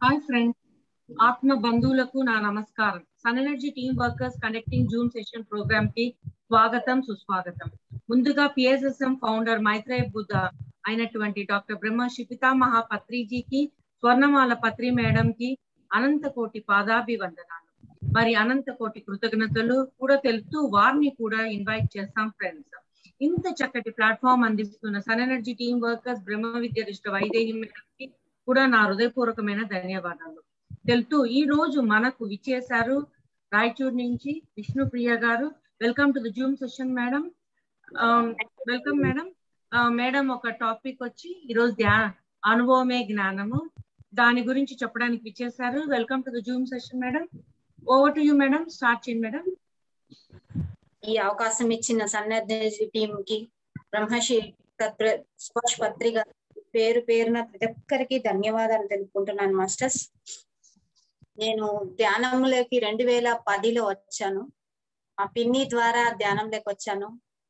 Hi friends ఆత్మ బంధువులకు నా నమస్కారం sun energy team workers conducting Zoom session ప్రోగ్రామ్కి స్వాగతం సుస్వాగతం. ముందుగా పిఎస్ఎస్ఎం ఫౌండర్ మైత్రేయ బుద్ధ అయినటువంటి డాక్టర్ బ్రహ్మ శిపితామహ పత్రిజీకి స్వర్ణమాల పత్రి మేడం కి అనంత కోటి పాదాభివందనాలు. మరి అనంత కోటి కృతజ్ఞతలు కూడా తెలుపుతూ వారిని కూడా ఇన్వైట్ చేస్తాం ఫ్రెండ్స్ ఇంత చక్కటి ప్లాట్ఫామ్ అందిస్తున్న సన్ ఎనర్జీ టీమ్ వర్కర్స్ బ్రహ్మ విద్య దృష్టి వైదేహి మేడంకి కూడా నా హృదయపూర్వకమైన ధన్యవాదాలు. తెలుతూ ఈ రోజు మనకు విచ్చేశారు రాయచూర్ నుంచి విష్ణుప్రియ గారు. Welcome to the Zoom session madam welcome madam madam ఒక టాపిక్ వచ్చి ఈరోజు ధ్యా అనుభవమే జ్ఞానము. దాని గురించి చెప్పడానికి విచ్చేశారు. Welcome to the Zoom session madam over to you madam start చేయండి మేడం ఈ అవకాశం ఇచ్చిన సన్నద్ధ టీం కి బ్రహ్మశ్రీ పత్రిక పేరు పేరున ప్రతి ఒక్కరికి ధన్యవాదాలు తెలుపుకుంటున్నాను మాస్టర్స్. నేను ధ్యానంలోకి రెండు వేల పదిలో వచ్చాను. మా పిన్ని ద్వారా ధ్యానంలోకి వచ్చాను.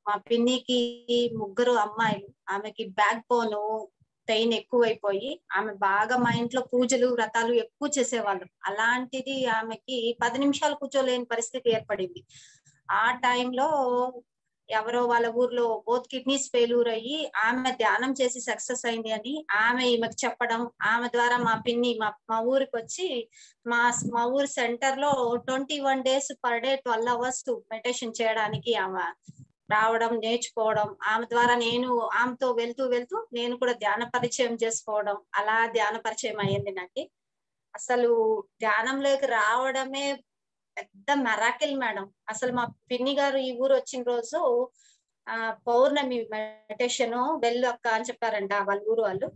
మా పిన్నికి ముగ్గురు అమ్మాయిలు. ఆమెకి బ్యాక్ బోన్ పెయిన్ ఎక్కువైపోయి ఆమె బాగా మా ఇంట్లో పూజలు వ్రతాలు ఎక్కువ చేసేవాళ్ళు. అలాంటిది ఆమెకి పది నిమిషాలు కూర్చోలేని పరిస్థితి ఏర్పడింది. ఆ టైంలో ఎవరో వాళ్ళ ఊర్లో బోత్ కిడ్నీస్ ఫెయిల్యూర్ అయ్యి ఆమె ధ్యానం చేసి సక్సెస్ అయింది అని ఆమె ఈమెకు చెప్పడం ఆమె ద్వారా మా పిన్ని మా మా ఊరికి వచ్చి మా మా ఊరు సెంటర్లో twenty one days per day twelve hours meditation చేయడానికి ఆమె రావడం నేర్చుకోవడం ఆమె ద్వారా నేను ఆమెతో వెళ్తూ వెళ్తూ నేను కూడా ధ్యాన పరిచయం చేసుకోవడం అలా ధ్యాన పరిచయం అయ్యింది నాకు. అసలు ధ్యానంలోకి రావడమే పెద్ద మెరాకిల్ మేడం. అసలు మా పిన్ని గారు ఈ ఊరు వచ్చిన రోజు ఆ పౌర్ణమి మెడిటేషన్ వెళ్ళు అక్క అని చెప్పారంట వాళ్ళ ఊరు వాళ్ళు.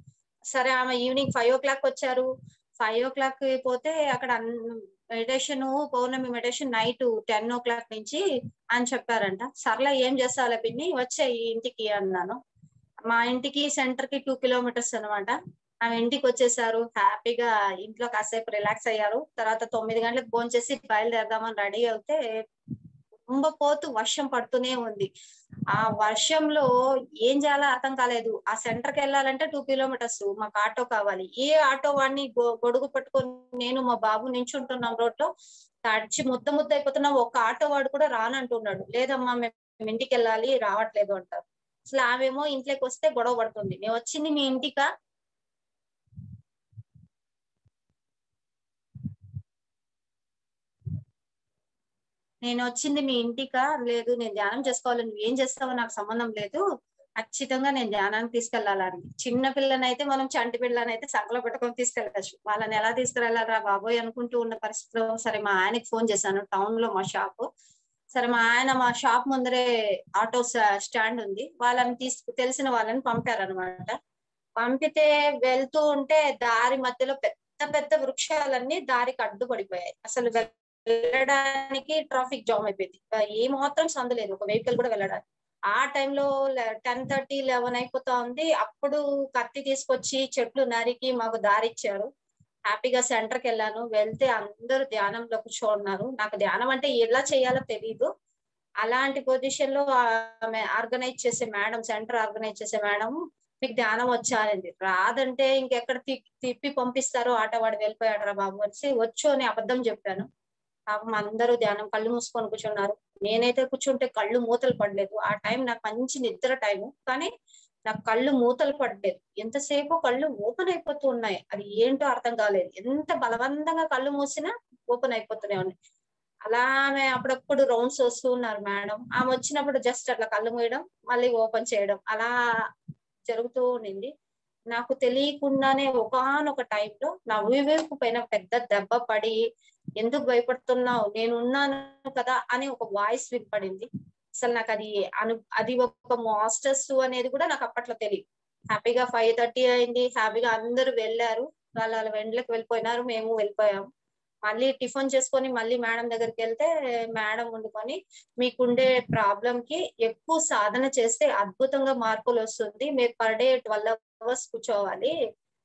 సరే ఆమె ఈవినింగ్ ఫైవ్ ఓ క్లాక్ వచ్చారు. ఫైవ్ ఓ క్లాక్ పోతే అక్కడ మెడిటేషన్ పౌర్ణమి meditation night ten o'clock నుంచి అని చెప్పారంట. సర్లే ఏం చేస్తావులే పిన్ని? వచ్చే ఈ ఇంటికి అన్నాను. మా ఇంటికి సెంటర్కి టూ కిలోమీటర్స్ అనమాట ఆమె ఇంటికి వచ్చేసారు. హ్యాపీగా ఇంట్లో కాసేపు రిలాక్స్ అయ్యారు. తర్వాత తొమ్మిది గంటలకు ఫోన్ చేసి బయలుదేరదామని రెడీ అవుతే కుంభపోతు వర్షం పడుతూనే ఉంది. ఆ వర్షంలో ఏం చేయాలో అర్థం కాలేదు. ఆ సెంటర్కి వెళ్ళాలంటే టూ కిలోమీటర్స్ మాకు ఆటో కావాలి. ఏ ఆటో వాడిని గొడుగు పట్టుకొని నేను మా బాబు నించుంటున్నాం రోడ్లో తడిచి ముద్ద ముద్ద అయిపోతున్నాం ఒక ఆటో వాడు కూడా రానంటున్నాడు. లేదమ్మా మేము ఇంటికి వెళ్ళాలి రావట్లేదు అంటారు. అసలు ఆమెమో ఇంట్లోకి వస్తే గొడవ పడుతుంది. నేను వచ్చింది మీ ఇంటికా? నేను వచ్చింది మీ ఇంటికా? లేదు నేను ధ్యానం చేసుకోవాలి. నువ్వు ఏం చేస్తావో నాకు సంబంధం లేదు. ఖచ్చితంగా నేను ధ్యానానికి తీసుకెళ్ళాలని చిన్న పిల్లనైతే మనం చంటి పిల్లనైతే సంకలో పెట్టుకొని తీసుకెళ్ళచ్చు. వాళ్ళని ఎలా తీసుకెళ్ళారా బాబోయ్ అనుకుంటూ ఉన్న పరిస్థితిలో సరే మా ఆయనకి ఫోన్ చేశాను. టౌన్లో మా షాప్. సరే మా ఆయన మా షాప్ ముందరే ఆటో స్టాండ్ ఉంది. వాళ్ళని తీసుకు తెలిసిన వాళ్ళని పంపారనమాట పంపితే వెళ్తూ ఉంటే దారి మధ్యలో పెద్ద పెద్ద వృక్షాలన్నీ దారికి అడ్డు పడిపోయాయి అసలు వెళ్ళడానికి ట్రాఫిక్ జామ్ అయిపోయింది. ఏ మాత్రం సందలేదు ఒక వెహికల్ కూడా వెళ్ళడానికి. ఆ టైంలో టెన్ థర్టీ లెవెన్ అయిపోతా ఉంది. అప్పుడు కత్తి తీసుకొచ్చి చెట్లు నరికి మాకు దారి ఇచ్చారు. హ్యాపీగా సెంటర్కి వెళ్ళాను. వెళ్తే అందరూ ధ్యానంలో కూర్చోన్నారు. నాకు ధ్యానం అంటే ఎలా చేయాలో తెలియదు అలాంటి పొజిషన్లో ఆర్గనైజ్ చేసే మేడం సెంటర్ ఆర్గనైజ్ చేసే మేడం మీకు ధ్యానం వచ్చానండి రాదంటే ఇంకెక్కడ తిప్పి పంపిస్తారో ఆటవాడు వెళ్ళిపోయాడు రా బాబు అనేసి వచ్చు అని అబద్ధం చెప్పాను. పాపం అందరూ ధ్యానం కళ్ళు మూసుకొని కూర్చున్నారు. నేనైతే కూర్చుంటే కళ్ళు మూతలు పడలేదు. ఆ టైం నాకు మంచి నిద్ర టైము. కానీ నాకు కళ్ళు మూతలు పడలేదు. ఎంతసేపు కళ్ళు ఓపెన్ అయిపోతూ ఉన్నాయి. అది ఏంటో అర్థం కాలేదు. ఎంత బలవంతంగా కళ్ళు మూసినా ఓపెన్ అయిపోతూనే ఉన్నాయి. అలానే అప్పుడప్పుడు రౌండ్స్ వస్తూ ఉన్నారు మేడం. ఆమె వచ్చినప్పుడు జస్ట్ అట్లా కళ్ళు మూయడం మళ్ళీ ఓపెన్ చేయడం. అలా జరుగుతూ ఉండింది. నాకు తెలియకుండానే ఒకనొక టైంలో నా ఊవేపు పైన పెద్ద దెబ్బ పడి ఎందుకు భయపడుతున్నావు? నేను ఉన్నాను కదా అని ఒక వాయిస్ వినపడింది. అసలు నాకు అది అను అది ఒక మాస్టర్స్ అనేది కూడా నాకు అప్పట్లో తెలియదు హ్యాపీగా ఫైవ్ థర్టీ అయింది. హ్యాపీగా అందరూ వెళ్ళారు. వాళ్ళ వాళ్ళ వెండ్లకు వెళ్ళిపోయినారు. మేము వెళ్ళిపోయాము మళ్ళీ టిఫిన్ చేసుకొని మళ్ళీ మేడం దగ్గరికి వెళ్తే మేడం వండుకొని మీకుండే ప్రాబ్లం కి ఎక్కువ సాధన చేస్తే అద్భుతంగా మార్పులు వస్తుంది. మీరు పర్ డే ట్వెల్వ్ అవర్స్ కూర్చోవాలి.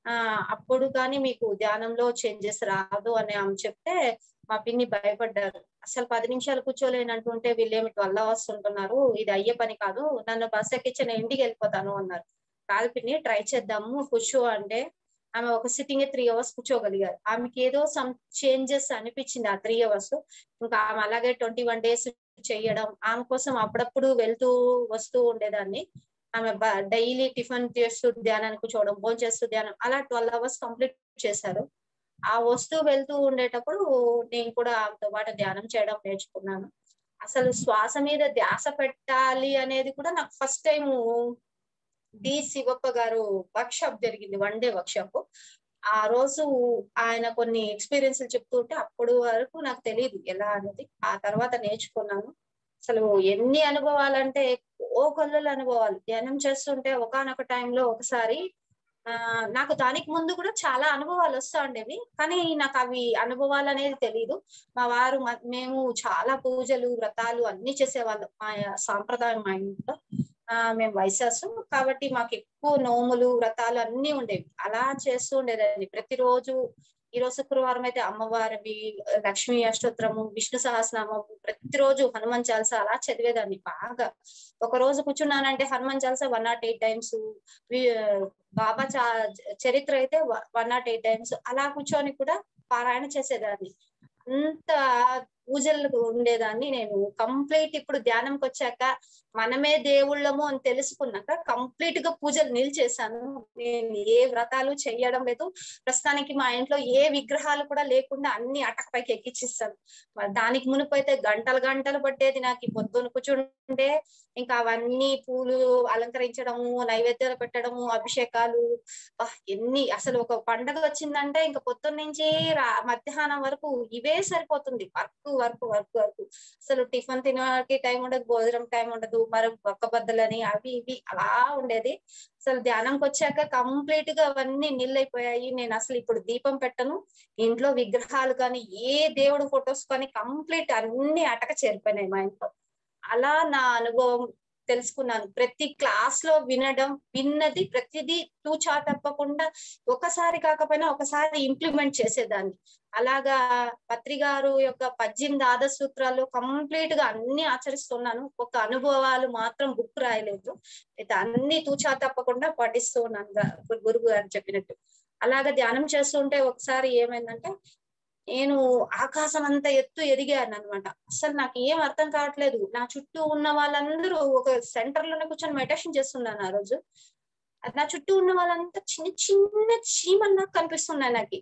ఆ అప్పుడు కానీ మీకు ధ్యానంలో చేంజెస్ రాదు అని ఆమె చెప్తే మా పిన్ని భయపడ్డారు. అసలు పది నిమిషాలు కూర్చోలేనంటుంటే వీళ్ళేమి ట్వెల్వ్ అవర్స్ ఉంటున్నారు ఇది అయ్యే పని కాదు. నన్ను బస్ ఎక్కించి నేను ఇంటికి వెళ్ళిపోతాను అన్నారు. కాదు పిన్ని ట్రై చేద్దాము కూర్చో అంటే ఆమె ఒక సిట్టింగ్ త్రీ అవర్స్ కూర్చోగలిగారు. ఆమెకి ఏదో సమ్ చేంజెస్ అనిపించింది ఆ త్రీ అవర్స్ ఇంకా ఆమె అలాగే ట్వంటీ వన్ డేస్ చేయడం ఆమె కోసం అప్పుడప్పుడు వెళ్తూ వస్తూ ఉండేదాన్ని. ఆమె డైలీ టిఫిన్ చేస్తూ ధ్యానానికి కూర్చోవడం భోజనం చేస్తూ ధ్యానం అలా ట్వెల్వ్ అవర్స్ కంప్లీట్ చేశారు. ఆ వస్తువు వెళ్తూ ఉండేటప్పుడు నేను కూడా ఆమెతో పాటు ధ్యానం చేయడం నేర్చుకున్నాను. అసలు శ్వాస మీద ధ్యాస పెట్టాలి అనేది కూడా నాకు first time D Shivappa garu workshop జరిగింది వన్ డే వర్క్ షాప్ ఆ రోజు ఆయన కొన్ని ఎక్స్పీరియన్స్ చెప్తుంటే అప్పుడు వరకు నాకు తెలియదు ఎలా అనేది. ఆ తర్వాత నేర్చుకున్నాను. అసలు ఎన్ని అనుభవాలంటే ఓ కొల్లలు అనుభవాలు. ధ్యానం చేస్తుంటే ఒకనొక టైంలో ఒకసారి ఆ నాకు దానికి ముందు కూడా చాలా అనుభవాలు వస్తూ ఉండేవి. కానీ నాకు అవి అనుభవాలు అనేది తెలియదు మా వారు మేము చాలా పూజలు వ్రతాలు అన్ని చేసేవాళ్ళం. మా సాంప్రదాయం మా ఇంట్లో ఆ మేము వైశాసు. కాబట్టి మాకు ఎక్కువ నోములు వ్రతాలు అన్ని ఉండేవి. అలా చేస్తూ ఉండేదాన్ని. ప్రతిరోజు ఈ రోజు శుక్రవారం అయితే అమ్మవారివి లక్ష్మీ అష్టోత్తరము విష్ణు సహస్రనామము ప్రతిరోజు హనుమాన్ చాలస అలా చదివేదాన్ని బాగా. ఒక రోజు కూర్చున్నానంటే Hanuman Chalisa one nought eight times బాబా చా చరిత్ర అయితే వన్ నాట్ ఎయిట్ టైమ్స్ అలా కూర్చొని కూడా పారాయణ చేసేదాన్ని. అంత పూజలు ఉండేదాన్ని నేను కంప్లీట్ ఇప్పుడు ధ్యానంకి వచ్చాక మనమే దేవుళ్ళము అని తెలుసుకున్నాక కంప్లీట్గా పూజలు నిలిచేశాను. నేను ఏ వ్రతాలు చెయ్యడం లేదు. ప్రస్తుతానికి మా ఇంట్లో ఏ విగ్రహాలు కూడా లేకుండా అన్ని అటక పైకి ఎక్కిచ్చిస్తాను దానికి మునుపు అయితే గంటలు గంటలు పట్టేది నాకు. పొద్దున కూర్చుంటే ఇంకా అవన్నీ పూలు అలంకరించడము నైవేద్యాలు పెట్టడము అభిషేకాలు. ఎన్ని అసలు ఒక పండగ వచ్చిందంటే ఇంకా పొద్దున్న నుంచి మధ్యాహ్నం వరకు ఇవే సరిపోతుంది. Work work work work. అసలు టిఫిన్ తినడానికి టైం ఉండదు భోజనం టైం ఉండదు మరి ఒక్క బద్దలని అవి ఇవి అలా ఉండేది. అసలు ధ్యానంకి వచ్చాక కంప్లీట్గా అవన్నీ నిల్లైపోయాయి నేను అసలు ఇప్పుడు దీపం పెట్టను. ఇంట్లో విగ్రహాలు కానీ ఏ దేవుడు ఫొటోస్ కానీ కంప్లీట్ అన్ని అటక చేరిపోయినాయి మా ఇంట్లో. అలా నా అనుభవం తెలుసుకున్నాను. ప్రతి క్లాస్లో వినడం విన్నది ప్రతిదీ తూచా తప్పకుండా ఒకసారి కాకపోయినా ఒకసారి ఇంప్లిమెంట్ చేసేదాన్ని. అలాగా పత్రి గారు యొక్క పద్దెనిమిది ఆదర్శ సూత్రాలు కంప్లీట్గా అన్ని ఆచరిస్తున్నాను. ఒక అనుభవాలు మాత్రం బుక్ రాయలేదు. అయితే అన్ని తూచా తప్పకుండా పఠిస్తూ ఉన్నాను గురువు గారు చెప్పినట్టు. అలాగా ధ్యానం చేస్తుంటే ఒకసారి ఏమైందంటే నేను ఆకాశం అంత ఎత్తు ఎదిగాను అనమాట అసలు నాకు ఏం అర్థం కావట్లేదు. నా చుట్టూ ఉన్న వాళ్ళందరూ ఒక సెంటర్లోనే కూర్చొని మెడిటేషన్ చేస్తున్నాను ఆ రోజు. నా చుట్టూ ఉన్న వాళ్ళంతా చిన్న చిన్న చీమలు నాకు కనిపిస్తున్నాయి నాకు.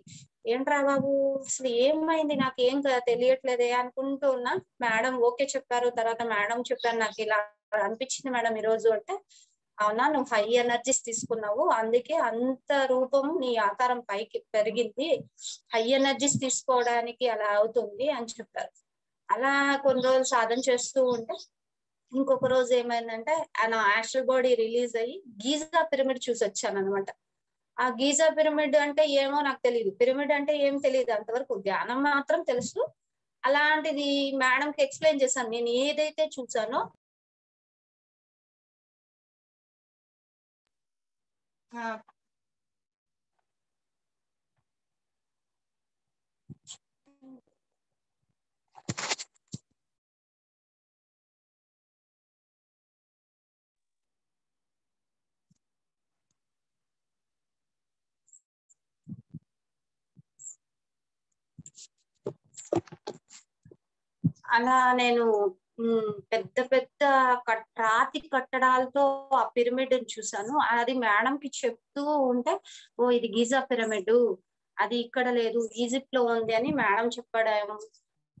ఏంట్రా బాబు అసలు ఏమైంది? నాకు ఏం తెలియట్లేదే అనుకుంటూ ఉన్నా. మేడం ఓకే చెప్పారు. తర్వాత మేడం చెప్పారు నాకు ఇలా అనిపించింది మేడం ఈ రోజు అంటే. అవునా? నువ్వు హై ఎనర్జీస్ తీసుకున్నావు. అందుకే అంత రూపం నీ ఆకారం పైకి పెరిగింది. హై ఎనర్జీస్ తీసుకోవడానికి అలా అవుతుంది అని చెప్పారు. అలా కొన్ని రోజులు సాధన చేస్తూ ఉంటే ఇంకొక రోజు ఏమైందంటే నా యాస్ట్రల్ బాడీ రిలీజ్ అయ్యి గీజా పిరమిడ్ చూసి వచ్చాను అనమాట ఆ గీజా పిరమిడ్ అంటే ఏమో నాకు తెలియదు పిరమిడ్ అంటే ఏం తెలియదు అంతవరకు ధ్యానం మాత్రం తెలుసు. అలాంటిది మేడంకి ఎక్స్ప్లెయిన్ చేశాను. నేను ఏదైతే చూసానో అలా నేను పెద్ద పెద్ద రాతి కట్టడాలతో ఆ పిరమిడ్ చూసాను అది మేడం కి చెప్తూ ఉంటే ఓ ఇది గీజా పిరమిడ్. అది ఇక్కడ లేదు. ఈజిప్ట్లో ఉంది అని మేడం చెప్పాడేమో.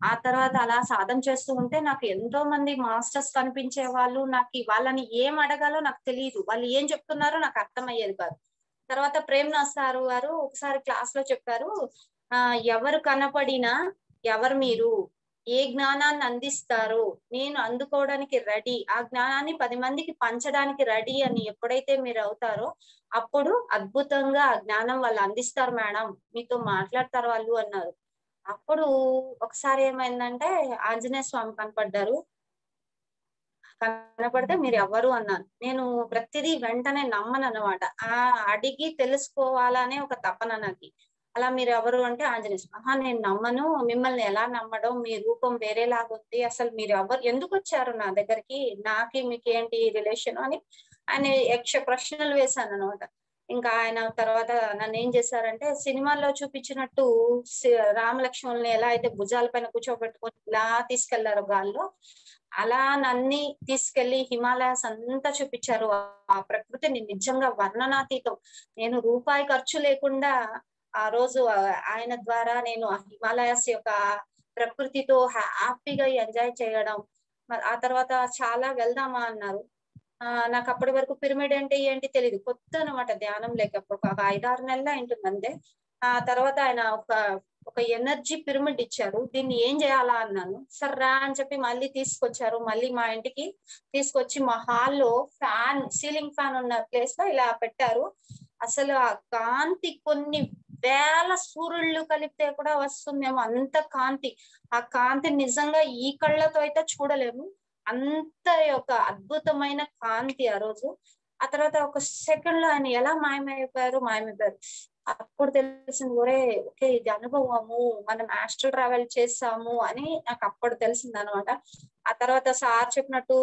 ఆ తర్వాత అలా సాధన చేస్తూ ఉంటే నాకు ఎంతో మంది మాస్టర్స్ కనిపించే వాళ్ళు నాకు వాళ్ళని ఏం అడగాలో నాకు తెలియదు వాళ్ళు ఏం చెప్తున్నారో నాకు అర్థమయ్యేది కాదు. తర్వాత ప్రేమ్నాథ్ సారు గారు ఒకసారి క్లాస్లో చెప్పారు ఎవరు కనపడినా ఎవరు మీరు? ఏ జ్ఞానాన్ని అందిస్తారు నేను అందుకోవడానికి రెడీ ఆ జ్ఞానాన్ని పది మందికి పంచడానికి రెడీ అని ఎప్పుడైతే మీరు అవుతారో అప్పుడు అద్భుతంగా ఆ జ్ఞానం వాళ్ళు అందిస్తారు మేడం. మీతో మాట్లాడతారు వాళ్ళు అన్నారు. అప్పుడు ఒకసారి ఏమైందంటే ఆంజనేయ స్వామి కనపడ్డారు. కనపడితే మీరు ఎవరు అన్నాను నేను ప్రతిదీ వెంటనే నమ్మను అనమాట ఆ అడిగి తెలుసుకోవాలనే ఒక తపన నాకు. అలా మీరు ఎవరు అంటే ఆంజనేయ ఆహా నేను నమ్మను. మిమ్మల్ని ఎలా నమ్మడం? మీ రూపం వేరేలాగా ఉంది. అసలు మీరు ఎవరు? ఎందుకు వచ్చారు నా దగ్గరికి? నాకి మీకు ఏంటి రిలేషన్ అని ఆయన యక్ష ప్రశ్నలు వేశాను అనమాట ఇంకా ఆయన తర్వాత నన్ను ఏం చేశారంటే సినిమాల్లో చూపించినట్టు రామలక్ష్మణుని ఎలా అయితే భుజాల పైన కూర్చోబెట్టుకొని ఇలా తీసుకెళ్ళారు గాల్లో అలా నన్ని తీసుకెళ్ళి హిమాలయాస్ అంతా చూపించారు. ఆ ప్రకృతిని నిజంగా వర్ణనాతీతం. నేను రూపాయి ఖర్చు లేకుండా ఆ రోజు ఆయన ద్వారా నేను ఆ హిమాలయాస్ యొక్క ప్రకృతితో హ్యాపీగా ఎంజాయ్ చేయడం. మరి ఆ తర్వాత చాలా వెళ్దామా అన్నారు. ఆ నాకు అప్పటి వరకు పిరమిడ్ అంటే ఏంటి తెలియదు కొత్త అనమాట ధ్యానం లేక ఒక ఐదారు నెలలు అయింటుంది అంతే. ఆ తర్వాత ఆయన ఒక ఒక ఎనర్జీ పిరమిడ్ ఇచ్చారు. దీన్ని ఏం చేయాలా అన్నాను. సర్రా అని చెప్పి మళ్ళీ తీసుకొచ్చారు. మళ్ళీ మా ఇంటికి తీసుకొచ్చి మా హాల్లో ఫ్యాన్ సీలింగ్ ఫ్యాన్ ఉన్న ప్లేస్లో ఇలా పెట్టారు. అసలు ఆ కాంతి కొన్ని వేల సూర్యుళ్ళు కలిపితే కూడా వస్తుందేమో అంత కాంతి. ఆ కాంతి నిజంగా ఈ కళ్ళతో అయితే చూడలేము. అంత యొక్క అద్భుతమైన కాంతి ఆ రోజు. ఆ తర్వాత ఒక సెకండ్లో ఆయన ఎలా మాయమైపోయారు మాయమైపోయారు. అప్పుడు తెలిసింది ఒరే ఓకే ఇది అనుభవము. మనం ఆస్ట్రల్ ట్రావెల్ చేసాము అని నాకు అప్పుడు తెలిసింది అనమాట ఆ తర్వాత సార్ చెప్పినట్టు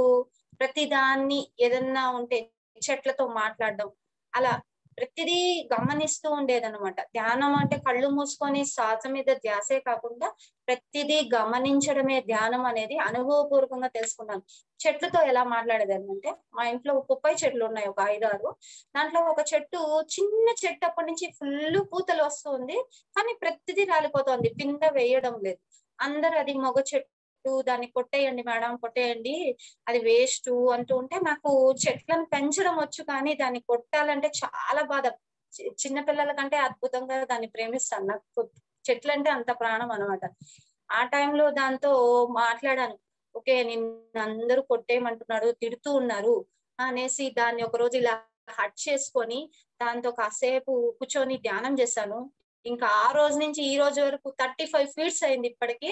ప్రతిదాన్ని ఏదన్నా ఉంటే చెట్లతో మాట్లాడడం. అలా ప్రతిదీ గమనిస్తూ ఉండేదనమాట ధ్యానం అంటే కళ్ళు మూసుకొని శ్వాస మీద ధ్యాసే కాకుండా ప్రతిదీ గమనించడమే ధ్యానం అనేది అనుభవపూర్వకంగా తెలుసుకున్నాను. చెట్లతో ఎలా మాట్లాడేదాన్ని మా ఇంట్లో కుప్పై చెట్లు ఉన్నాయి ఒక ఐదారు. దాంట్లో ఒక చెట్టు చిన్న చెట్టు అప్పటి నుంచి ఫుల్ పూతలు వస్తుంది కానీ ప్రతిదీ రాలిపోతుంది పింద వేయడం లేదు. అందరు అది మగ చెట్టు దాన్ని కొట్టేయండి మేడం కొట్టేయండి. అది వేస్ట్ అంటూ ఉంటే నాకు చెట్లను పెంచడం వచ్చు కానీ దాన్ని కొట్టాలంటే చాలా బాధ. చిన్న పిల్లల కంటే అద్భుతంగా దాన్ని ప్రేమిస్తాను. నాకు చెట్లు అంటే అంత ప్రాణం అనమాట ఆ టైంలో దాంతో మాట్లాడాను. ఓకే నిన్ను అందరూ కొట్టేయమంటున్నాడు తిడుతూ ఉన్నారు అనేసి దాన్ని ఒక రోజు ఇలా హట్ చేసుకొని దాంతో కాసేపు కూర్చొని ధ్యానం చేశాను. ఇంకా ఆ రోజు నుంచి ఈ రోజు వరకు థర్టీ ఫైవ్ ఫీట్స్ అయింది ఇప్పటికి.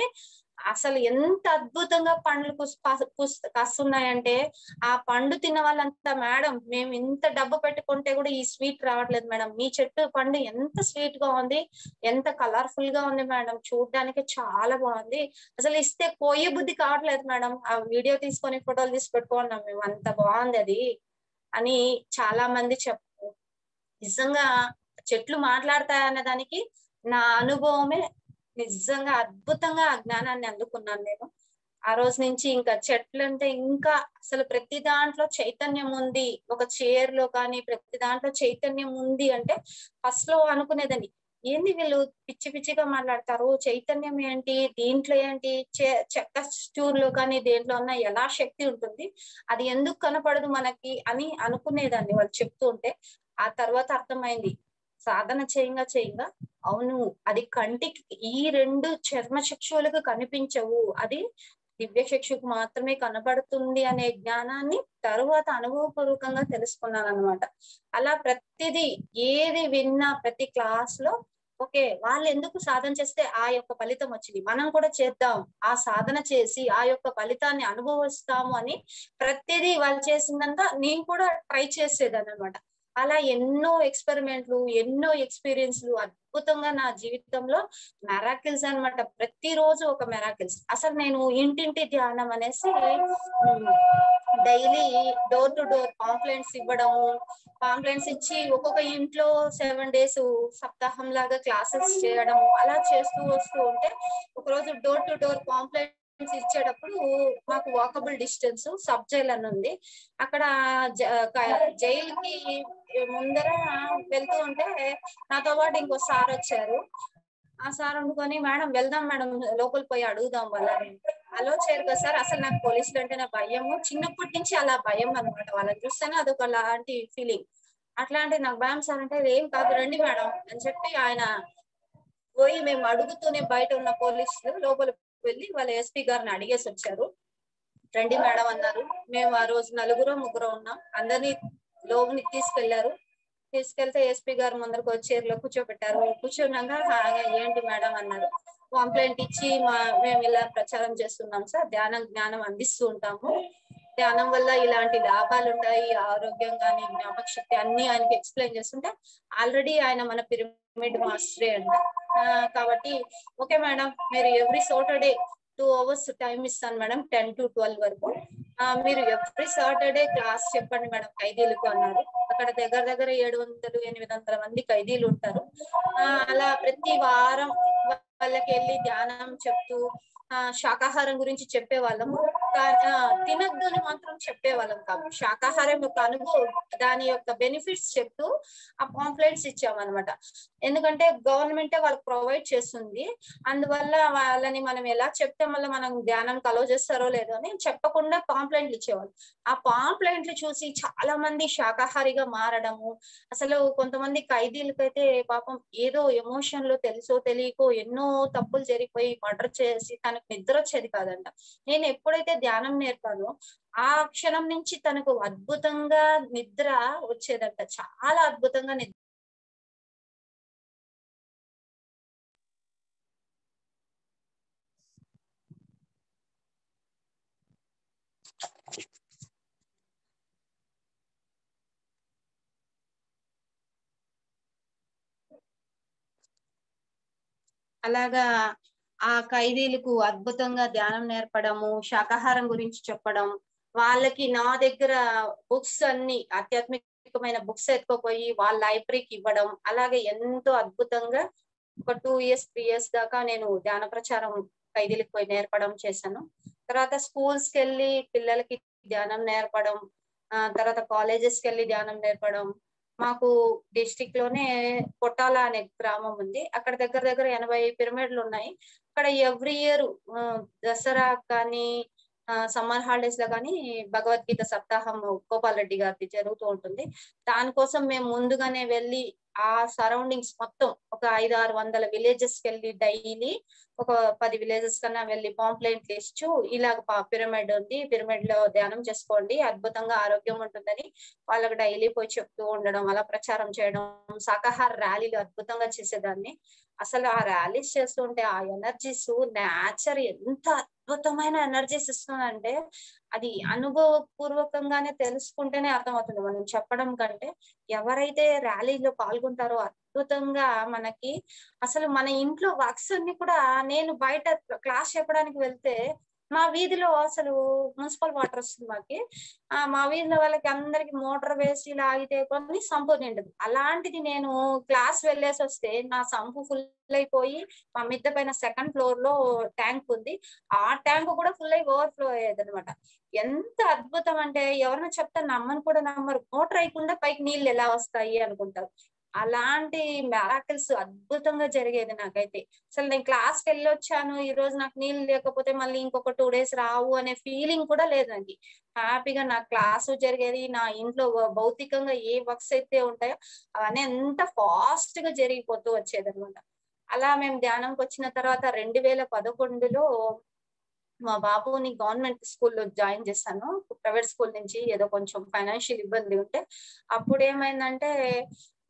అసలు ఎంత అద్భుతంగా పండ్లు కస్తున్నాయంటే కాస్తున్నాయంటే ఆ పండు తిన్న వాళ్ళంతా మేడం మేము ఇంత డబ్బు పెట్టుకుంటే కూడా ఈ స్వీట్ రావట్లేదు మేడం. మీ చెట్టు పండు ఎంత స్వీట్గా ఉంది ఎంత కలర్ఫుల్గా ఉంది మేడం. చూడడానికి చాలా బాగుంది. అసలు ఇస్తే పోయే బుద్ధి కావట్లేదు మేడం. ఆ వీడియో తీసుకొని ఫోటోలు తీసి పెట్టుకున్నాం మేము అంత బాగుంది అది అని చాలా మంది చెప్పు. నిజంగా చెట్లు మాట్లాడతాయనే దానికి నా అనుభవమే నిజంగా అద్భుతంగా ఆ జ్ఞానాన్ని అందుకున్నాను నేను. ఆ రోజు నుంచి ఇంకా చెట్లు అంటే ఇంకా అసలు ప్రతి దాంట్లో చైతన్యం ఉంది. ఒక చైర్లో కానీ ప్రతి దాంట్లో చైతన్యం ఉంది అంటే ఫస్ట్లో అనుకునేదని ఏంది వీళ్ళు పిచ్చి పిచ్చిగా మాట్లాడతారు? చైతన్యం ఏంటి? దీంట్లో ఏంటి? చెక్క స్టూర్లో కానీ దేంట్లో ఉన్న ఎలా శక్తి ఉంటుంది? అది ఎందుకు కనపడదు మనకి అని అనుకునేదాన్ని వాళ్ళు చెప్తూ ఉంటే. ఆ తర్వాత అర్థమైంది. సాధన చేయంగా చేయంగా అవును అది కంటికి ఈ రెండు చర్మ చక్షువులకు కనిపించవు. అది దివ్య చక్షుకు మాత్రమే కనబడుతుంది అనే జ్ఞానాన్ని తరువాత అనుభవపూర్వకంగా తెలుసుకున్నాను అనమాట అలా ప్రతిదీ ఏది విన్నా ప్రతి క్లాస్లో ఓకే వాళ్ళు ఎందుకు సాధన చేస్తే ఆ యొక్క ఫలితం వచ్చింది? మనం కూడా చేద్దాం. ఆ సాధన చేసి ఆ యొక్క ఫలితాన్ని అనుభవిస్తాము అని ప్రతిదీ వాళ్ళు చేసిందంతా నేను కూడా ట్రై చేసేదాన్ని అనమాట అలా ఎన్నో ఎక్స్పెరిమెంట్లు ఎన్నో ఎక్స్పీరియన్స్లు అద్భుతంగా నా జీవితంలో మెరాకిల్స్ అనమాట ప్రతిరోజు ఒక మెరాకిల్స్ అసలు నేను ఇంటింటి ధ్యానం అనేసి daily door to door pamphlets ఇవ్వడము పాంప్లెంట్స్ ఇచ్చి ఒక్కొక్క ఇంట్లో సెవెన్ డేస్ సప్తాహం లాగా క్లాసెస్ చేయడము అలా చేస్తూ వస్తూ ఉంటే ఒకరోజు డోర్ టు డోర్ పాంప్లెంట్స్ ఇచ్చేటప్పుడు మాకు వాకబుల్ డిస్టెన్స్ సబ్ జైల్ అని ఉంది అక్కడ జైల్కి ముందర వెళ్తూ ఉంటే నాతో పాటు ఇంకో సార్ వచ్చారు. ఆ సార్ అనుకొని మేడం వెళ్దాం మేడం లోపల పోయి అడుగుదాం వాళ్ళని. అలో చేయరు కదా సార్ అసలు నాకు పోలీసులు అంటే నా భయము. చిన్నప్పటి నుంచి అలా భయం అనమాట వాళ్ళని చూస్తేనే అదొక అలాంటి ఫీలింగ్ అట్లాంటి నాకు భయం సార్ అంటే ఏం కాదు రండి మేడం. అని చెప్పి ఆయన పోయి మేము అడుగుతూనే బయట ఉన్న పోలీసులు లోపల వెళ్ళి వాళ్ళ ఎస్పీ గారిని అడిగేసి వచ్చారు. రండి మేడం అన్నారు. మేము ఆ రోజు నలుగురు ముగ్గురు ఉన్నాం. అందరినీ లోనికి తీసుకెళ్ళారు. తీసుకెళ్తే ఎస్పీ గారు ముందరకు వచ్చి కూర్చోబెట్టారు. కూర్చున్నాక ఏంటి మేడం? అన్నారు. కంప్లైంట్ ఇచ్చి మా మేము ఇలా ప్రచారం చేస్తున్నాం సార్. ధ్యానం జ్ఞానం అందిస్తూ ఉంటాము. ధ్యానం వల్ల ఇలాంటి లాభాలు ఉంటాయి ఆరోగ్యం కానీ జ్ఞాపక శక్తి అన్ని ఆయనకి ఎక్స్ప్లెయిన్ చేస్తుంటే ఆల్రెడీ ఆయన మన పిరమిడ్ మాస్టరే అంట కాబట్టి ఓకే మేడం మీరు every Saturday two hours time ఇస్తాను మేడం టెన్ టు ట్వెల్వ్ వరకు. మీరు ఎవ్రీ సాటర్డే క్లాస్ చెప్పండి మేడం ఖైదీలకు అన్నారు. అక్కడ దగ్గర దగ్గర ఏడు వందలు ఎనిమిది వందల మంది ఖైదీలు ఉంటారు. ఆ, అలా ప్రతి వారం వాళ్ళకి వెళ్ళి ధ్యానం చెప్తూ శాకాహారం గురించి చెప్పే వాళ్ళము తినద్దు అని మాత్రం చెప్పేవాళ్ళం కాదు. శాకాహారం యొక్క అనుభవం దాని యొక్క బెనిఫిట్స్ చెప్తూ ఆ పాంప్లెట్స్ ఇచ్చామన్నమాట. ఎందుకంటే గవర్నమెంటే వాళ్ళకి ప్రొవైడ్ చేస్తుంది. అందువల్ల వాళ్ళని మనం ఎలా చెప్తే మళ్ళీ మనం ధ్యానం కలో చేస్తారో లేదో అని చెప్పకుండా పాంప్లెంట్లు ఇచ్చేవాళ్ళు. ఆ పాంప్లెంట్లు చూసి చాలా మంది శాకాహారిగా మారడము అసలు కొంతమంది ఖైదీలకైతే పాపం ఏదో ఎమోషన్లో తెలుసో తెలియకో ఎన్నో తప్పులు జరిగిపోయి మర్డర్ చేసి తనకు నిద్ర వచ్చేది కాదంట. నేను ఎప్పుడైతే ధ్యానం నేర్పానో. ఆ క్షణం నుంచి తనకు అద్భుతంగా నిద్ర వచ్చేదంట. చాలా అద్భుతంగా నిద్ర అలాగా ఆ ఖైదీలకు అద్భుతంగా ధ్యానం నేర్పడము శాకాహారం గురించి చెప్పడం వాళ్ళకి నా దగ్గర బుక్స్ అన్ని ఆధ్యాత్మికమైన బుక్స్ ఎత్తుకుపోయి వాళ్ళ లైబ్రరీకి ఇవ్వడం అలాగే ఎంతో అద్భుతంగా ఒక టూ ఇయర్స్ త్రీ ఇయర్స్ దాకా నేను ధ్యాన ప్రచారం ఖైదీలకు పోయి నేర్పడం చేశాను. తర్వాత స్కూల్స్కి వెళ్ళి పిల్లలకి ధ్యానం నేర్పడం ఆ తర్వాత కాలేజెస్కి వెళ్ళి ధ్యానం నేర్పడం. మాకు డిస్టిక్లోనే కొట్టాల అనే గ్రామం ఉంది. అక్కడ దగ్గర దగ్గర ఎనభై పిరమిడ్లు ఉన్నాయి అక్కడ ఎవ్రీ ఇయర్ దసరా కానీ సమ్మర్ హాలిడేస్లో కానీ భగవద్గీత సప్తాహం గోపాల్ రెడ్డి గారిది జరుగుతూ ఉంటుంది. దానికోసం మేము ముందుగానే వెళ్ళి ఆ సరౌండింగ్స్ మొత్తం ఒక ఐదు ఆరు వందల విలేజెస్కి వెళ్ళి డైలీ ఒక పది విలేజెస్ కన్నా వెళ్ళి పాంప్లైంట్లు ఇచ్చు ఇలాగ పిరమిడ్ ఉంది. పిరమిడ్లో ధ్యానం చేసుకోండి. అద్భుతంగా ఆరోగ్యం ఉంటుందని వాళ్ళకి డైలీ పోయి చెప్తూ ఉండడం అలా ప్రచారం చేయడం శాకాహార ర్యాలీలు అద్భుతంగా చేసేదాన్ని. అసలు ఆ ర్యాలీస్ చేస్తుంటే ఆ ఎనర్జీస్ నేచర్ ఎంత అద్భుతమైన ఎనర్జీస్ ఇస్తుందంటే అది అనుభవపూర్వకంగానే తెలుసుకుంటేనే అర్థమవుతుంది. మనం చెప్పడం కంటే ఎవరైతే ర్యాలీలో పాల్గొంటారో అద్భుతంగా మనకి అసలు మన ఇంట్లో వర్క్స్ అన్ని కూడా నేను బయట క్లాస్ చెప్పడానికి వెళ్తే మా వీధిలో అసలు మున్సిపల్ వాటర్ వస్తుంది మాకి. ఆ మా వీధిలో వాళ్ళకి అందరికి మోటార్ వేసి లాగితే కొన్ని సంపు నిండదు. అలాంటిది నేను క్లాస్ వెళ్ళేసి వస్తే నా సంపు ఫుల్ అయిపోయి మా మిద్ద పైన సెకండ్ ఫ్లోర్లో ట్యాంక్ ఉంది. ఆ ట్యాంక్ కూడా ఫుల్ అయి ఓవర్ఫ్లో అయ్యేది అనమాట ఎంత అద్భుతం అంటే ఎవరైనా చెప్తే నమ్మని కూడా నమ్మరు. మోటార్ అయ్యకుండా పైకి నీళ్ళు ఎలా వస్తాయి అనుకుంటారు. అలాంటి మ్యారాకిల్స్ అద్భుతంగా జరిగేది నాకైతే. అసలు నేను క్లాస్కి వెళ్ళి వచ్చాను ఈ రోజు నాకు నీళ్ళు లేకపోతే మళ్ళీ ఇంకొక టూ డేస్ రావు అనే ఫీలింగ్ కూడా లేదు నాకు హ్యాపీగా నా క్లాసు జరిగేది నా ఇంట్లో భౌతికంగా ఏ వర్క్స్ అయితే ఉంటాయో అవన్నీ ఎంత ఫాస్ట్గా జరిగిపోతూ వచ్చేది అనమాట అలా మేము ధ్యానంకి వచ్చిన తర్వాత రెండు వేల పదకొండులో మా బాబుని గవర్నమెంట్ స్కూల్లో జాయిన్ చేశాను. ప్రైవేట్ స్కూల్ నుంచి ఏదో కొంచెం ఫైనాన్షియల్ ఇబ్బంది ఉంటే అప్పుడు ఏమైందంటే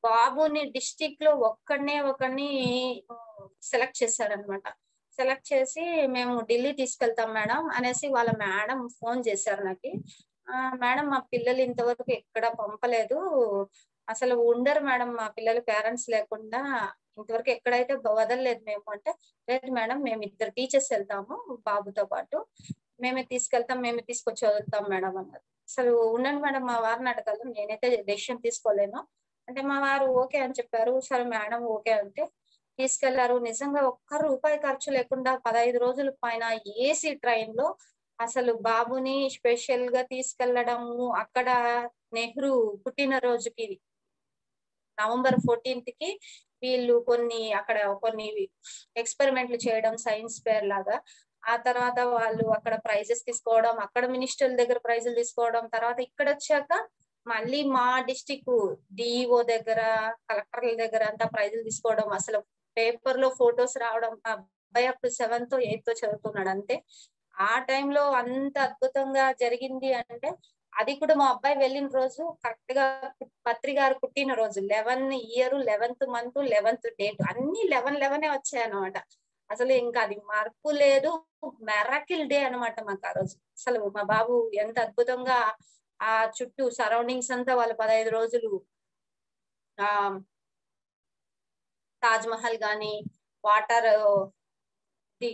బాబుని డిస్టిక్లో ఒక్కడనే ఒకడిని సెలెక్ట్ చేశారనమాట సెలెక్ట్ చేసి మేము ఢిల్లీ తీసుకెళ్తాం మేడం అనేసి వాళ్ళ మేడం ఫోన్ చేశారు నాకు. మేడం మా పిల్లలు ఇంతవరకు ఎక్కడ పంపలేదు. అసలు ఉండరు మేడం మా పిల్లలు పేరెంట్స్ లేకుండా. ఇంతవరకు ఎక్కడైతే వదలలేదు మేము అంటే లేదు మేడం మేము ఇద్దరు టీచర్స్ వెళ్తాము బాబుతో పాటు. మేమే తీసుకెళ్తాం మేమే తీసుకొచ్చి వదులుతాం మేడం అన్నారు. అసలు ఉండండి మేడం మా వారిని అడగాలి నేనైతే డెసిషన్ తీసుకోలేను. అంటే మా వారు ఓకే అని చెప్పారు. సరే మేడం ఓకే అంటే తీసుకెళ్ళారు. నిజంగా ఒక్క రూపాయి ఖర్చు లేకుండా పదహైదు రోజుల పైన ఏసీ ట్రైన్లో అసలు బాబుని స్పెషల్గా తీసుకెళ్ళడము అక్కడ నెహ్రూ పుట్టినరోజుకి నవంబర్ ఫోర్టీన్త్కి వీళ్ళు కొన్ని అక్కడ కొన్ని ఎక్స్పెరిమెంట్లు చేయడం సైన్స్ ఫేర్ లాగా. ఆ తర్వాత వాళ్ళు అక్కడ ప్రైజెస్ తీసుకోవడం అక్కడ మినిస్టర్ల దగ్గర ప్రైజులు తీసుకోవడం తర్వాత ఇక్కడ వచ్చాక మళ్ళీ మా డిస్టిక్ డిఈఓ దగ్గర కలెక్టర్ల దగ్గర అంతా ప్రైజులు తీసుకోవడం అసలు పేపర్లో ఫొటోస్ రావడం ఆ అబ్బాయి అప్పుడు సెవెంత్ ఎయిత్ చదువుతున్నాడు అంతే. ఆ టైంలో అంత అద్భుతంగా జరిగింది అంటే అది కూడా మా అబ్బాయి వెళ్ళిన రోజు కరెక్ట్గా పత్రి గారు పుట్టిన రోజు eleven year eleventh month eleventh date అన్ని లెవెన్ లెవెనే వచ్చాయి అనమాట అసలు ఇంకా అది మార్పు లేదు మెరాకిల్ డే అనమాట మాకు ఆ రోజు. అసలు మా బాబు ఎంత అద్భుతంగా ఆ చుట్టూ సరౌండింగ్స్ అంతా వాళ్ళు పదహైదు రోజులు ఆ తాజ్ మహల్ గాని వాటర్ ది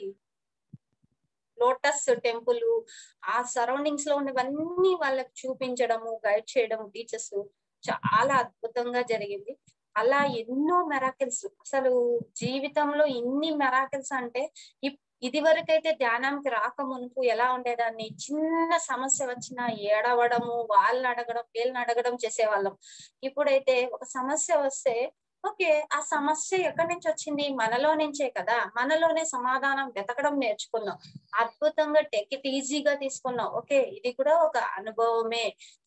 లోటస్ టెంపుల్ ఆ సరౌండింగ్స్లో ఉన్నవన్నీ వాళ్ళకి చూపించడము గైడ్ చేయడం టీచర్స్ చాలా అద్భుతంగా జరిగింది. అలా ఎన్నో మెరాకిల్స్ అసలు జీవితంలో ఇన్ని మెరాకిల్స్ అంటే ఇది వరకైతే ధ్యానానికి రాక మునుపు ఎలా ఉండేదాన్ని? చిన్న సమస్య వచ్చినా ఏడవడము వాళ్ళని అడగడం వీళ్ళని అడగడం చేసేవాళ్ళం. ఇప్పుడైతే ఒక సమస్య వస్తే ఓకే ఆ సమస్య ఎక్కడి నుంచి వచ్చింది మనలో నుంచే కదా. మనలోనే సమాధానం వెతకడం నేర్చుకున్నాం. అద్భుతంగా టెక్ ఇట్ ఈజీగా తీసుకున్నాం. ఓకే ఇది కూడా ఒక అనుభవమే.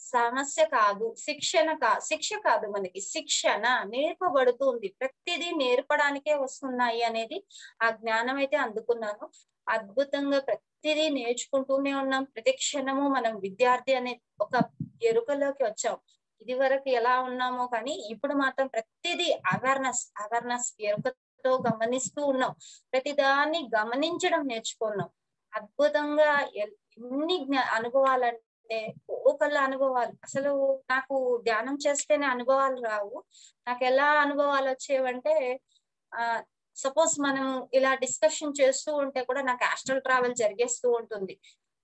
సమస్య కాదు శిక్షణ కా శిక్ష కాదు మనకి. శిక్షణ నేర్పబడుతుంది. ప్రతిదీ నేర్పడానికే వస్తున్నాయి అనేది ఆ జ్ఞానం అయితే అందుకున్నాను. అద్భుతంగా ప్రతిదీ నేర్చుకుంటూనే ఉన్నాం. ప్రతి క్షణము మనం విద్యార్థి అనే ఒక ఎరుకలోకి వచ్చాం. ఇది వరకు ఎలా ఉన్నామో కానీ ఇప్పుడు మాత్రం ప్రతిదీ అవేర్నెస్ అవేర్నెస్ ఎరుకతో గమనిస్తూ ఉన్నాం. ప్రతిదాన్ని గమనించడం నేర్చుకున్నాం. అద్భుతంగా ఎన్ని అనుభవాలంటే ఒకళ్ళ అనుభవాలు. అసలు నాకు ధ్యానం చేస్తేనే అనుభవాలు రావు. నాకు ఎలా అనుభవాలు వచ్చేవంటే ఆ సపోజ్ మనం ఇలా డిస్కషన్ చేస్తూ ఉంటే కూడా నాకు ఆస్ట్రల్ ట్రావెల్ జరిగేస్తూ ఉంటుంది.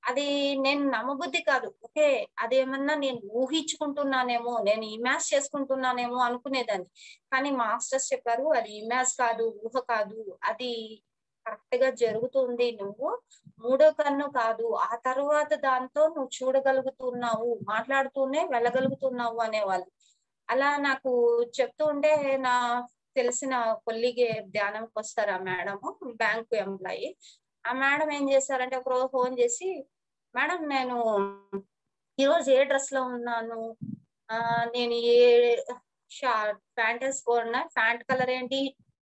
అది నేను నమ్మబుద్ధి కాదు. ఓకే అదేమన్నా నేను ఊహించుకుంటున్నానేమో నేను ఇమాజ్ చేసుకుంటున్నానేమో అనుకునేదాన్ని. కానీ మాస్టర్స్ చెప్పారు అది ఇమాజ్ కాదు ఊహ కాదు అది కరెక్ట్గా జరుగుతుంది. నువ్వు మూడో కన్ను కాదు ఆ తర్వాత దాంతో నువ్వు చూడగలుగుతున్నావు మాట్లాడుతూనే వెళ్ళగలుగుతున్నావు అనేవాళ్ళు. అలా నాకు చెప్తూ ఉంటే నా తెలిసిన కొల్లిగే ధ్యానంకి వస్తారు ఆ మేడం బ్యాంకు ఎంప్లాయీ. ఆ మేడం ఏం చేస్తారంటే ఒక రోజు ఫోన్ చేసి మేడం నేను ఈరోజు ఏ డ్రెస్లో ఉన్నాను? నేను ఏ షార్ట్ ప్యాంట్ వేసుకున్నా ప్యాంట్ కలర్ ఏంటి?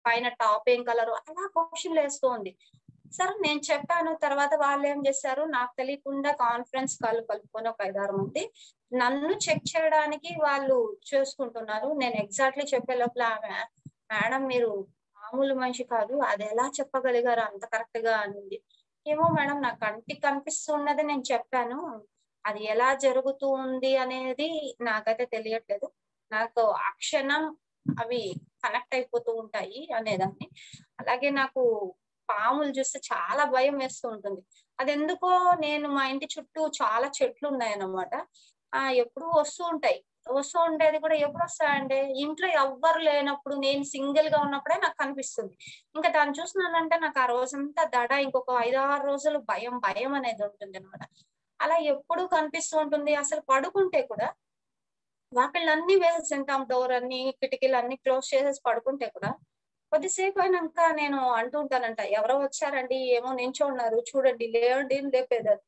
పైన టాప్ ఏం కలర్? అలా క్వశ్చన్లు వేస్తోంది. సరే నేను చెప్పాను. తర్వాత వాళ్ళు ఏం చేశారు? నాకు తెలియకుండా కాన్ఫరెన్స్ కాల్ కలుపుకొని ఒక ఐదారు మంది నన్ను చెక్ చేయడానికి వాళ్ళు చేసుకుంటున్నారు. నేను ఎగ్జాక్ట్లీ చెప్పే లోపల మేడం మీరు మామూలు మనిషి కాదు. అది ఎలా చెప్పగలిగారు? అంత కరెక్ట్గా అనింది ఏమో మేడం నా కంటికి కనిపిస్తున్నది నేను చెప్పాను. అది ఎలా జరుగుతూ ఉంది అనేది నాకైతే తెలియట్లేదు. నాకు ఆ క్షణం అవి కనెక్ట్ అయిపోతూ ఉంటాయి అనేదాన్ని. అలాగే నాకు పాములు చూస్తే చాలా భయం వేస్తూ ఉంటుంది అది ఎందుకో నేను మా ఇంటి చుట్టూ చాలా చెట్లు ఉన్నాయన్నమాట. ఆ ఎప్పుడు వస్తూ ఉంటాయి. వస్తూ ఉండేది కూడా ఎప్పుడు వస్తాయండి ఇంట్లో ఎవ్వరు లేనప్పుడు నేను సింగిల్గా ఉన్నప్పుడే నాకు కనిపిస్తుంది. ఇంకా దాన్ని చూసినానంటే నాకు ఆ రోజంతా దడ ఇంకొక ఐదు ఆరు రోజులు భయం భయం అనేది ఉంటుంది అనమాట అలా ఎప్పుడు కనిపిస్తూ ఉంటుంది. అసలు పడుకుంటే కూడా వాకిళ్ళన్నీ వేసేసి ఉంటాం డోర్ అన్ని కిటికీలు అన్ని క్లోజ్ చేసేసి పడుకుంటే కూడా కొద్దిసేపు అయినాక నేను అంటూ ఉంటానంట ఎవరో వచ్చారండి ఏమో నించున్నారు చూడండి లేవండి లేపేదాన్ని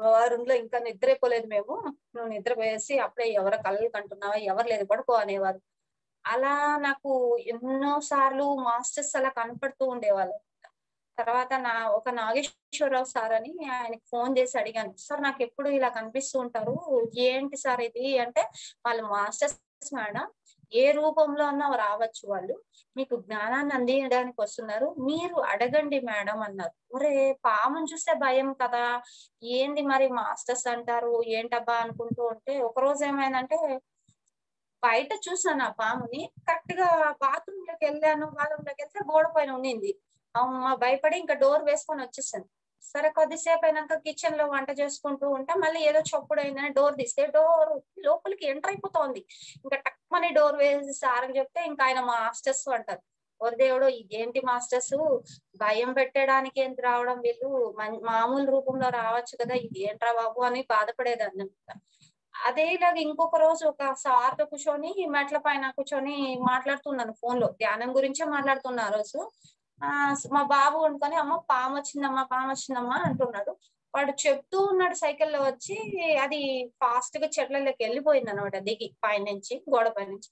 వారంలో ఇంకా నిద్రపోలేదు మేము. నువ్వు నిద్రపోయేసి అప్పుడే ఎవరు కళ్ళు కంటున్నావా ఎవరు లేదు పడుకో అనేవారు. అలా నాకు ఎన్నో సార్లు మాస్టర్స్ అలా కనపడుతూ ఉండేవాళ్ళు. తర్వాత నా ఒక నాగేశ్వరరావు సార్ అని ఆయనకి ఫోన్ చేసి అడిగాను. సార్ నాకు ఎప్పుడు ఇలా కనిపిస్తూ ఉంటారు? ఏంటి సార్ ఇది? అంటే వాళ్ళు మాస్టర్స్ మేడం. ఏ రూపంలో అన్నా రావచ్చు వాళ్ళు. మీకు జ్ఞానాన్ని అందించడానికి వస్తున్నారు. మీరు అడగండి మేడం అన్నారు. ఒరే పాముని చూస్తే భయం కదా. ఏంది మరి మాస్టర్స్ అంటారు? ఏంటబ్బా అనుకుంటూ ఉంటే ఒక రోజు ఏమైందంటే బయట చూసాను ఆ పాముని. కరెక్ట్గా బాత్రూమ్లోకి వెళ్ళాను బాత్రూమ్లోకి వెళ్తే గోడ పైన ఉండింది. అమ్మ భయపడి ఇంకా డోర్ వేసుకొని వచ్చేసాను. సరే కొద్దిసేపు అయినాక కిచెన్లో వంట చేసుకుంటూ ఉంటే. మళ్ళీ ఏదో చప్పుడు అయిందని డోర్ తీస్తే డోర్ లోపలికి ఎంటర్ అయిపోతోంది. ఇంకా టక్మని డోర్ వేసి సార్కి చెప్తే ఇంకా ఆయన మాస్టర్స్ అంటారు. ఓ దేవుడు ఇదేంటి మాస్టర్స్? భయం పెట్టడానికి ఏంటి రావడం వీళ్ళు? మామూలు రూపంలో రావచ్చు కదా ఇది ఏంట్రా బాబు అని బాధపడేదాన్ని అదే ఇలాగ ఇంకొక రోజు ఒక సార్తో కూర్చొని మెట్ల పైన కూర్చొని మాట్లాడుతున్నాను ఫోన్లో ధ్యానం గురించే మాట్లాడుతున్నా ఆ రోజు. ఆ మా బాబు అనుకొని అమ్మ పాము వచ్చిందమ్మా పాము వచ్చిందమ్మా అంటున్నాడు. వాడు చెప్తూ ఉన్నాడు సైకిల్లో వచ్చి అది ఫాస్ట్గా చెట్లలోకి వెళ్ళిపోయింది అనమాట దిగి పైనుంచి గోడ పైనుంచి.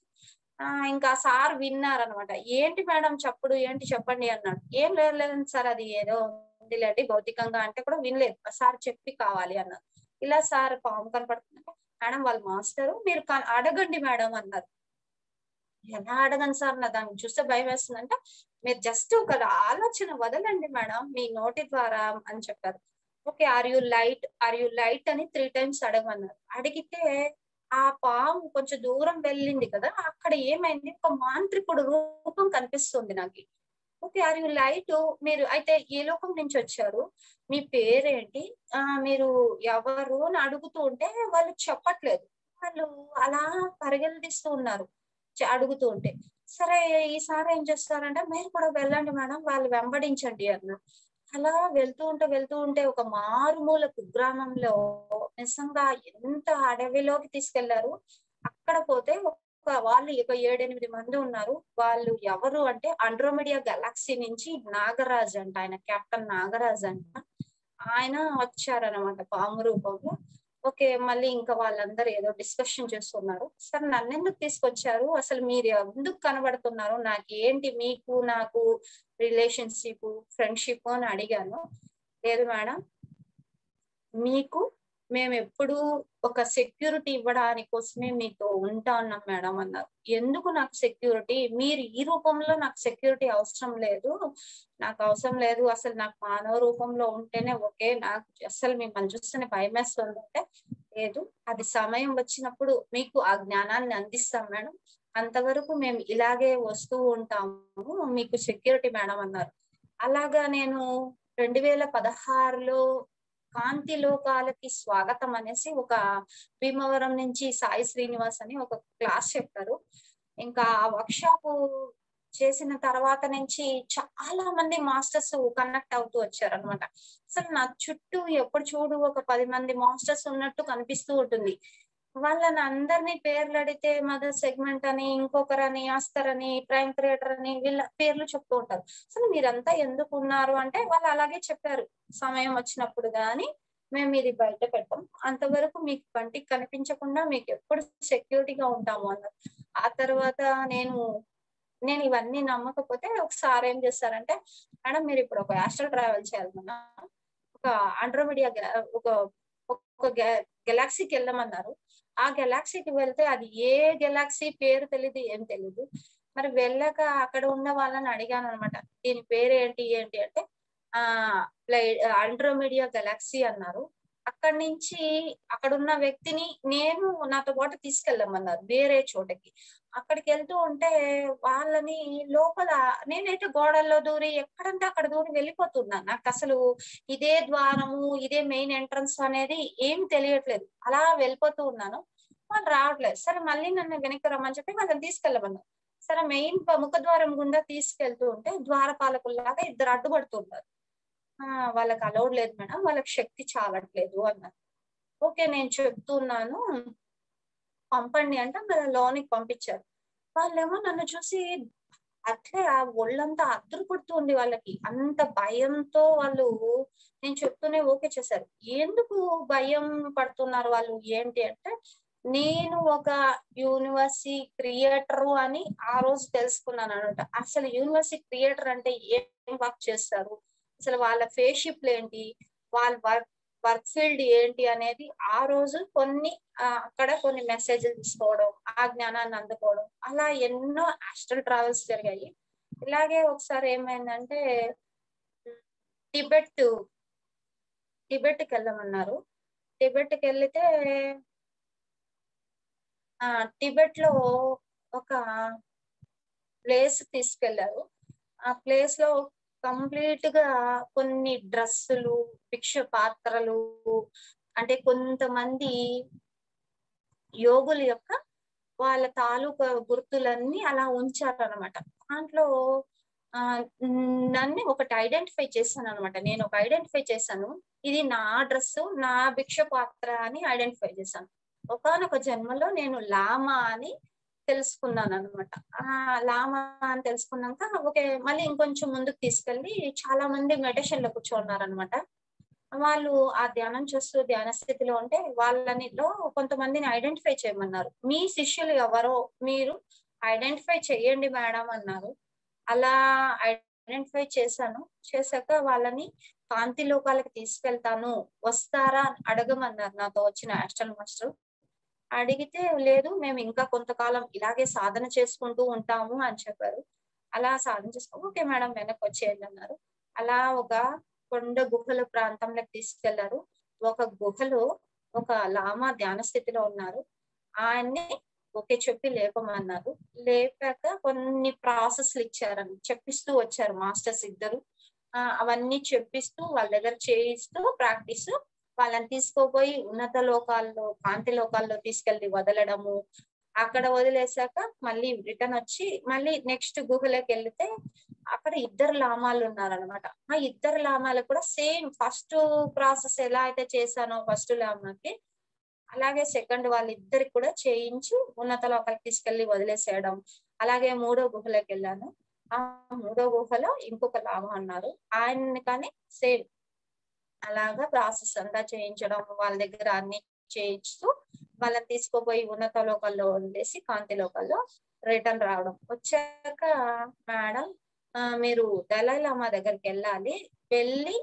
ఆ ఇంకా సార్ విన్నారనమాట ఏంటి మేడం చప్పుడు ఏంటి చెప్పండి అన్నాడు. ఏం లేదు లేదండి సార్ అది ఏదో ఉందిలేండి భౌతికంగా అంటే కూడా వినలేదు. సార్ చెప్పి కావాలి అన్నారు ఇలా సార్ పాము కనపడుతుంది మేడం వాళ్ళ మాస్టరు మీరు అడగండి మేడం అన్నారు. ఎలా అడగండి సార్? నా దాన్ని చూస్తే భయం వేస్తుందంటే మీరు జస్ట్ ఒక ఆలోచన వదలండి మేడం మీ నోటి ద్వారా అని చెప్పారు. Okay are you light are you light అని త్రీ టైమ్స్ అడగమన్నారు. అడిగితే ఆ పాము కొంచెం దూరం వెళ్ళింది కదా అక్కడ ఏమైంది? ఒక మాంత్రికుడు రూపం కనిపిస్తుంది నాకు. ఓకే ఆర్ యు లైట్ మీరు అయితే ఏ లోకం నుంచి వచ్చారు. మీ పేరేంటి? ఆ మీరు ఎవరు అని అడుగుతూ ఉంటే వాళ్ళు చెప్పట్లేదు. వాళ్ళు అలా పరిగెలదీస్తూ ఉన్నారు అడుగుతూ ఉంటే. సరే ఈసారి ఏం చేస్తారంటే మీరు కూడా వెళ్ళండి మేడం వాళ్ళు వెంబడించండి అన్న. అలా వెళ్తూ ఉంటే వెళ్తూ ఉంటే ఒక మారుమూల కుగ్రామంలో నిజంగా ఎంత అడవిలోకి తీసుకెళ్ళారు? అక్కడ పోతే ఒక వాళ్ళు ఒక ఏడెనిమిది మంది ఉన్నారు. వాళ్ళు ఎవరు అంటే అండ్రోమిడియా గెలాక్సీ నుంచి నాగరాజ్ అంట ఆయన కెప్టెన్ నాగరాజ్ అంట. ఆయన వచ్చారనమాట పాము రూపంలో. ఓకే మళ్ళీ ఇంకా వాళ్ళందరూ ఏదో డిస్కషన్ చేస్తున్నారు. సరే నన్ను ఎందుకు తీసుకొచ్చారు? అసలు మీరు ఎందుకు కనబడుతున్నారు? నాకు ఏంటి మీకు నాకు రిలేషన్షిప్ ఫ్రెండ్షిప్ అని అడిగాను. లేదు మేడం మీకు మేము ఎప్పుడు ఒక సెక్యూరిటీ ఇవ్వడానికి కోసమే మీతో ఉంటా ఉన్నాం మేడం అన్నారు. ఎందుకు నాకు సెక్యూరిటీ? మీరు ఈ రూపంలో నాకు సెక్యూరిటీ అవసరం లేదు. నాకు అవసరం లేదు. అసలు నాకు మానవ రూపంలో ఉంటేనే ఓకే. నాకు అసలు మిమ్మల్ని చూస్తేనే భయం వేస్తుంది అంటే లేదు. అది సమయం వచ్చినప్పుడు మీకు ఆ జ్ఞానాన్ని అందిస్తాం మేడం. అంతవరకు మేము ఇలాగే వస్తూ ఉంటాము. మీకు సెక్యూరిటీ మేడం అన్నారు. అలాగా నేను రెండు వేల పదహారులో కాంతి లోకాలకి స్వాగతం అనేసి ఒక భీమవరం నుంచి సాయి శ్రీనివాస్ అని ఒక క్లాస్ చెప్పారు. ఇంకా ఆ వర్క్ షాప్ చేసిన తర్వాత నుంచి చాలా మంది మాస్టర్స్ కనెక్ట్ అవుతూ వచ్చారు అనమాట అసలు నా చుట్టూ ఎప్పుడు చూడు ఒక పది మంది మాస్టర్స్ ఉన్నట్టు కనిపిస్తూ ఉంటుంది. వాళ్ళని అందరినీ పేర్లు అడిగితే మదర్ సెగ్మెంట్ అని ఇంకొకరని అస్తర్ అని ప్రైమ్ క్రియేటర్ అని వీళ్ళ పేర్లు చెప్తూ ఉంటారు. అసలు మీరంతా ఎందుకు ఉన్నారు అంటే వాళ్ళు అలాగే చెప్పారు. సమయం వచ్చినప్పుడు కానీ మేము ఇది బయట పెట్టాం. అంతవరకు మీకు కంటికి కనిపించకుండా మీకు ఎప్పుడు సెక్యూరిటీగా ఉంటాము అన్నారు. ఆ తర్వాత నేను నేను ఇవన్నీ నమ్మకపోతే ఒకసారి ఏం చేస్తారంటే మేడం మీరు ఇప్పుడు ఒక యాస్ట్రల్ ట్రావెల్ చేయాలన్నా ఒక ఆండ్రోమిడియా ఒక ఒక గెలాక్సీకి వెళ్ళమన్నారు. ఆ గెలాక్సీకి వెళ్తే అది ఏ గెలాక్సీ పేరు తెలియదు ఏం తెలియదు మరి వెళ్ళక అక్కడ ఉన్న వాళ్ళని అడిగాను అనమాట దీని పేరు ఏంటి ఏంటి అంటే ఆ ఆండ్రోమిడియా గెలాక్సీ అన్నారు. అక్కడి నుంచి అక్కడ ఉన్న వ్యక్తిని నేను నాతో పాటు తీసుకెళ్ళమన్నారు వేరే చోటకి. అక్కడికి వెళ్తూ ఉంటే వాళ్ళని లోపల నేనైతే గోడల్లో దూరి ఎక్కడంటే అక్కడ దూరి వెళ్ళిపోతున్నా నాకు అసలు ఇదే ద్వారము ఇదే మెయిన్ ఎంట్రన్స్ అనేది ఏం తెలియట్లేదు. అలా వెళ్ళిపోతూ ఉన్నాను. వాళ్ళు రావట్లేదు. సరే మళ్ళీ నన్ను వెనక్కి రమ్మని చెప్పి వాళ్ళని తీసుకెళ్ళమన్నారు. సరే మెయిన్ ముఖద్వారం గుండా తీసుకెళ్తూ ఉంటే ద్వారపాలకుల్లాగా ఇద్దరు అడ్డుపడుతుంటారు వాళ్ళకి అలౌడ్ లేదు మేడం. వాళ్ళకి శక్తి చాలట్లేదు అన్నారు. ఓకే నేను చెప్తున్నాను. పంపండి అంటే మరి లోనికి పంపించారు. వాళ్ళేమో నన్ను చూసి అట్లే ఆ ఒళ్ళంతా అద్దరు వాళ్ళకి. అంత భయంతో వాళ్ళు నేను చెప్తూనే ఓకే చేశారు. ఎందుకు భయం పడుతున్నారు వాళ్ళు? ఏంటి అంటే నేను ఒక యూనివర్సిటీ క్రియేటర్ అని ఆ రోజు తెలుసుకున్నాను అనమాట. అసలు యూనివర్సిటీ క్రియేటర్ అంటే ఏం వర్క్ చేస్తారు? అసలు వాళ్ళ ఫేషిప్లు ఏంటి? వాళ్ళ వర్క్ వర్క్ ఫీల్డ్ ఏంటి అనేది ఆ రోజు కొన్ని అక్కడ కొన్ని మెసేజ్లు తీసుకోవడం ఆ జ్ఞానాన్ని అందుకోవడం అలా ఎన్నో ఆస్ట్రల్ ట్రావెల్స్ జరిగాయి. ఇలాగే ఒకసారి ఏమైందంటే టిబెట్ టిబెట్కి వెళ్ళమన్నారు. టిబెట్కి వెళ్తే ఆ టిబెట్లో ఒక ప్లేస్ తీసుకెళ్ళారు ఆ ప్లేస్లో కంప్లీట్గా కొన్ని డ్రెస్సులు భిక్ష పాత్రలు అంటే కొంతమంది యోగుల యొక్క వాళ్ళ తాలూకా గుర్తులన్నీ అలా ఉంచారనమాట దాంట్లో ఆ నన్ను ఒకటి ఐడెంటిఫై చేశాను అనమాట నేను ఒక ఐడెంటిఫై చేశాను. ఇది నా డ్రెస్ నా భిక్ష పాత్ర అని ఐడెంటిఫై చేశాను. ఒకనొక జన్మలో నేను లామా అని తెలుసుకున్నాను అనమాట ఆ లామా అని తెలుసుకున్నాక ఓకే మళ్ళీ ఇంకొంచెం ముందుకు తీసుకెళ్ళి చాలా మంది మెడిటేషన్లో కూర్చోన్నారు వాళ్ళు ఆ ధ్యానం చూస్తూ ధ్యాన స్థితిలో ఉంటే వాళ్ళనిలో కొంతమందిని ఐడెంటిఫై చేయమన్నారు. మీ శిష్యులు ఎవరో మీరు ఐడెంటిఫై చేయండి మేడం అన్నారు. అలా ఐడెంటిఫై చేశాను. చేశాక వాళ్ళని కాంతి లోకాలకు తీసుకెళ్తాను వస్తారా అని అడగమన్నారు నాతో వచ్చిన ఆస్ట్రల్ మాస్టర్ అడిగితే లేదు మేము ఇంకా కొంతకాలం ఇలాగే సాధన చేసుకుంటూ ఉంటాము అని చెప్పారు. అలా సాధన చేసుకో ఓకే మేడం వెనక్కి వచ్చేయండి అన్నారు. అలా ఒక కొండ గుహల ప్రాంతంలోకి తీసుకెళ్ళారు. ఒక గుహలో ఒక లామా ధ్యాన స్థితిలో ఉన్నారు. ఆయన్ని ఓకే చెప్పి లేపమన్నారు. లేపాక కొన్ని ప్రాసెస్లు ఇచ్చారని చెప్పిస్తూ వచ్చారు మాస్టర్స్ ఇద్దరు. ఆ, అవన్నీ చెప్పిస్తూ వాళ్ళ దగ్గర చేయిస్తూ ప్రాక్టీస్ వాళ్ళని తీసుకోపోయి ఉన్నత లోకాల్లో కాంతి లోకాల్లో తీసుకెళ్ళి వదలడము. అక్కడ వదిలేసాక మళ్ళీ రిటర్న్ వచ్చి మళ్ళీ నెక్స్ట్ గుహలోకి వెళ్తే అక్కడ ఇద్దరు లామాలు ఉన్నారనమాట ఆ ఇద్దరు లామాలు కూడా సేమ్ ఫస్ట్ ప్రాసెస్ ఎలా అయితే చేశానో ఫస్ట్ లామాకి అలాగే సెకండ్ వాళ్ళిద్దరికి కూడా చేయించి ఉన్నత లోకాలకు తీసుకెళ్ళి వదిలేసేయడం. అలాగే మూడో గుహలోకి వెళ్ళాను. ఆ మూడో గుహలో ఇంకొక లాభం అన్నారు ఆయన్ని కానీ సేమ్ అలాగా ప్రాసెస్ అంతా చేయించడం వాళ్ళ దగ్గర అన్ని చేయిస్తూ వాళ్ళని తీసుకుపోయి ఉన్నత లోకల్లో వదిలేసి కాంతి లోకల్లో రిటర్న్ రావడం. వచ్చాక మేడం మీరు దళాయి లామా దగ్గరికి వెళ్ళాలి. వెళ్ళి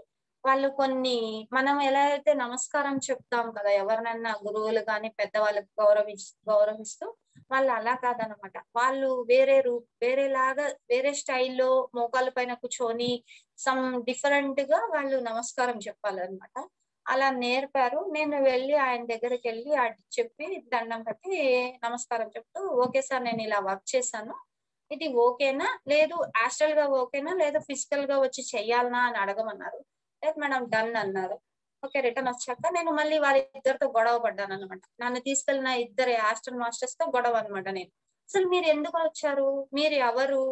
వాళ్ళు కొన్ని మనం ఎలా అయితే నమస్కారం చెప్తాం కదా ఎవరినన్నా గురువులు కానీ పెద్దవాళ్ళకి గౌరవి గౌరవిస్తూ వాళ్ళు అలా కాదనమాట వాళ్ళు వేరే రూ వేరేలాగా వేరే స్టైల్లో మోకాల పైన కూర్చొని సమ్ డిఫరెంట్గా వాళ్ళు నమస్కారం చెప్పాలన్నమాట. అలా నేర్పారు. నేను వెళ్ళి ఆయన దగ్గరికి వెళ్ళి అది చెప్పి దండం కట్టి నమస్కారం చెప్తూ ఓకే సార్ నేను ఇలా వర్క్ చేశాను. ఇది ఓకేనా? లేదు ఆస్ట్రల్గా ఓకేనా? లేదా ఫిజికల్గా వచ్చి చెయ్యాలనా అని అడగమన్నారు. లేదు మేడం డన్ అన్నారు. ఓకే రిటర్న్ వచ్చాక నేను మళ్ళీ వాళ్ళిద్దరితో గొడవ పడ్డాను అనమాట నన్ను తీసుకెళ్ళిన ఇద్దరు హాస్టల్ మాస్టర్స్తో గొడవ అనమాట నేను. అసలు మీరు ఎందుకు వచ్చారు? మీరు ఎవరు?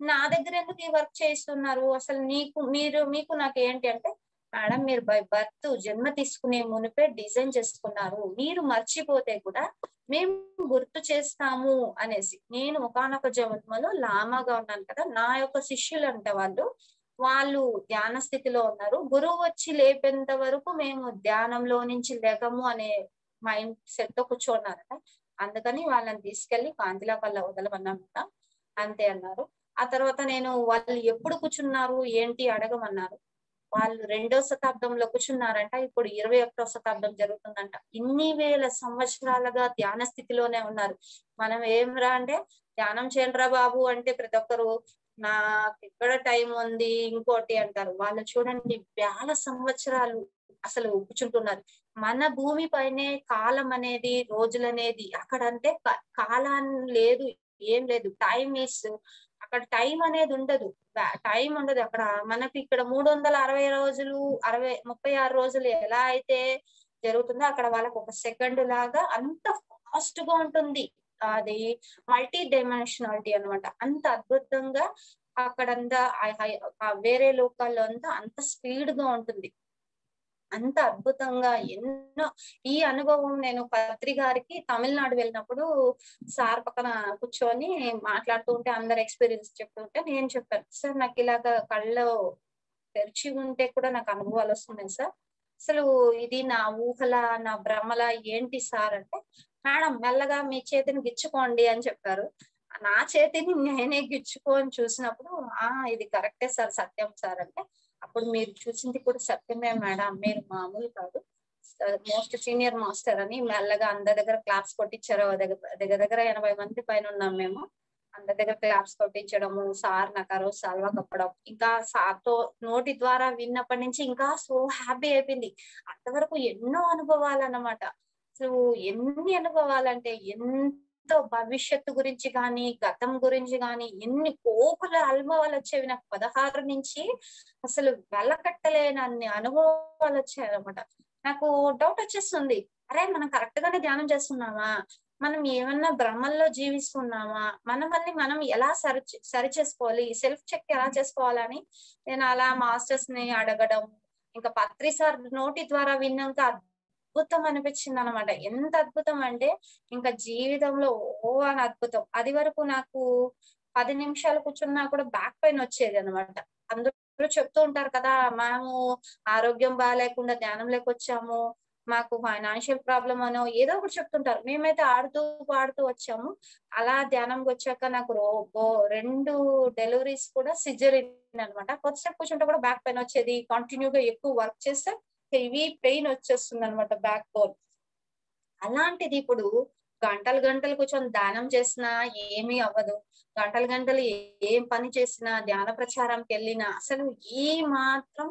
నా దగ్గర ఎందుకు ఈ వర్క్ చేస్తున్నారు అసలు నీకు మీరు మీకు నాకు ఏంటి అంటే మేడం మీరు బై బర్త్ జన్మ తీసుకునే మునిపే డిజైన్ చేసుకున్నారు. మీరు మర్చిపోతే కూడా మేము గుర్తు చేస్తాము అనేసి. నేను ఒకనొక జన్మలో లామాగా ఉన్నాను కదా నా యొక్క శిష్యులు అంటే వాళ్ళు వాళ్ళు ధ్యాన స్థితిలో ఉన్నారు. గురువు వచ్చి లేపేంత వరకు మేము ధ్యానంలో నుంచి లేకము అనే మైండ్ సెట్తో కూర్చోన్నారట. అందుకని వాళ్ళని తీసుకెళ్ళి కాంతిలా కల్లా వదలమన్నమాట అంతే అన్నారు. ఆ తర్వాత నేను వాళ్ళు ఎప్పుడు కూర్చున్నారు ఏంటి అడగమన్నారు. వాళ్ళు రెండో శతాబ్దంలో కూర్చున్నారంట. ఇప్పుడు ఇరవై ఒకటో శతాబ్దం జరుగుతుందంట. ఇన్ని వేల సంవత్సరాలుగా ధ్యాన స్థితిలోనే ఉన్నారు. మనం ఏం రా అంటే ధ్యానం చేయండిరా బాబు అంటే ప్రతి ఒక్కరు నాకు ఎక్కడ టైం ఉంది? ఇంకోటి అంటారు. వాళ్ళు చూడండి వేల సంవత్సరాలు అసలు కూర్చుంటున్నారు మన భూమి పైనే కాలం అనేది రోజులనేది అక్కడ అంటే కాలం లేదు ఏం లేదు. టైం ఇస్ అక్కడ టైం అనేది ఉండదు. టైం ఉండదు అక్కడ. మనకి ఇక్కడ మూడు వందల అరవై రోజులు అరవై ముప్పై ఆరు రోజులు ఎలా అయితే జరుగుతుందో అక్కడ వాళ్ళకి ఒక సెకండ్ లాగా అంత ఫాస్ట్గా ఉంటుంది. అది మల్టీ డైమెన్షనాలిటీ అన్నమాట. అంత అద్భుతంగా అక్కడంతా వేరే లోకాల్లో అంతా అంత స్పీడ్గా ఉంటుంది. అంత అద్భుతంగా ఎన్నో ఈ అనుభవం నేను పత్రి గారికి తమిళనాడు వెళ్ళినప్పుడు సార్ పక్కన కూర్చొని మాట్లాడుతూ ఉంటే అందరు ఎక్స్పీరియన్స్ చెప్తుంటే నేను చెప్పాను సార్ నాకు ఇలాగ కళ్ళు తెరిచి ఉంటే కూడా నాకు అనుభవాలు వస్తున్నాయి సార్. అసలు ఇది నా ఊహల నా భ్రమల ఏంటి సార్? అంటే మేడం మెల్లగా మీ చేతిని గిచ్చుకోండి అని చెప్పారు. నా చేతిని నేనే గిచ్చుకొని చూసినప్పుడు ఆ ఇది కరెక్టే సార్ సత్యం సార్ అంటే అప్పుడు మీరు చూసింది కూడా సత్యమే మేడం మీరు మామూలు కాదు. మోస్ట్ సీనియర్ మాస్టర్ అని మెల్లగా అందరి దగ్గర క్లాప్స్ కొట్టించారు. దగ్గర దగ్గర ఎనభై మంది పైన ఉన్నాం మేము. అందరి దగ్గర క్లాప్స్ కొట్టించడము సార్ నకరు సల్వా కప్పడం. ఇంకా సార్తో నోటి ద్వారా విన్నప్పటి నుంచి ఇంకా సో హ్యాపీ అయిపోయింది. అంతవరకు ఎన్నో అనుభవాలు అన్నమాట. అసలు ఎన్ని అనుభవాలంటే ఎంతో భవిష్యత్తు గురించి కానీ గతం గురించి కానీ ఎన్ని కోకుల అనుభవాలు వచ్చేవి నాకు పదహారు నుంచి అసలు వెళ్ళకట్టలేని అన్ని అనుభవాలు వచ్చాయి అనమాట నాకు డౌట్ వచ్చేస్తుంది. అరే మనం కరెక్ట్ గానే ధ్యానం చేస్తున్నామా? మనం ఏమన్నా భ్రమల్లో జీవిస్తున్నామా? మనమల్ని మనం ఎలా సరి సరి చేసుకోవాలి సెల్ఫ్ చెక్ ఎలా చేసుకోవాలని నేను అలా మాస్టర్స్ని అడగడం ఇంకా పత్రి సార్ నోటి ద్వారా విన్నాక అద్భుతం అనిపించింది అనమాట ఎంత అద్భుతం అంటే ఇంకా జీవితంలో ఓ అని అద్భుతం. అది వరకు నాకు పది నిమిషాలు కూర్చున్నా కూడా బ్యాక్ పెయిన్ వచ్చేది అనమాట అందరూ చెప్తూ ఉంటారు కదా మేము ఆరోగ్యం బాగాలేకుండా ధ్యానం వచ్చాము మాకు ఫైనాన్షియల్ ప్రాబ్లం అనో ఏదో ఒకటి చెప్తుంటారు. మేమైతే ఆడుతూ పాడుతూ వచ్చాము. అలా ధ్యానంకి వచ్చాక నాకు రో రెండు డెలివరీస్ కూడా సిజరిన్ అనమాట కొద్దిసేపు కూర్చుంటే కూడా బ్యాక్ పెయిన్ వచ్చేది. కంటిన్యూగా ఎక్కువ వర్క్ చేస్తే హెవీ పెయిన్ వచ్చేస్తుంది అనమాట బ్యాక్ బోన్. అలాంటిది ఇప్పుడు గంటలు గంటలు కూర్చొని దానం చేసినా ఏమీ అవ్వదు. గంటలు గంటలు ఏం పని చేసినా ధ్యాన ప్రచారంకి వెళ్ళినా అసలు ఏ మాత్రం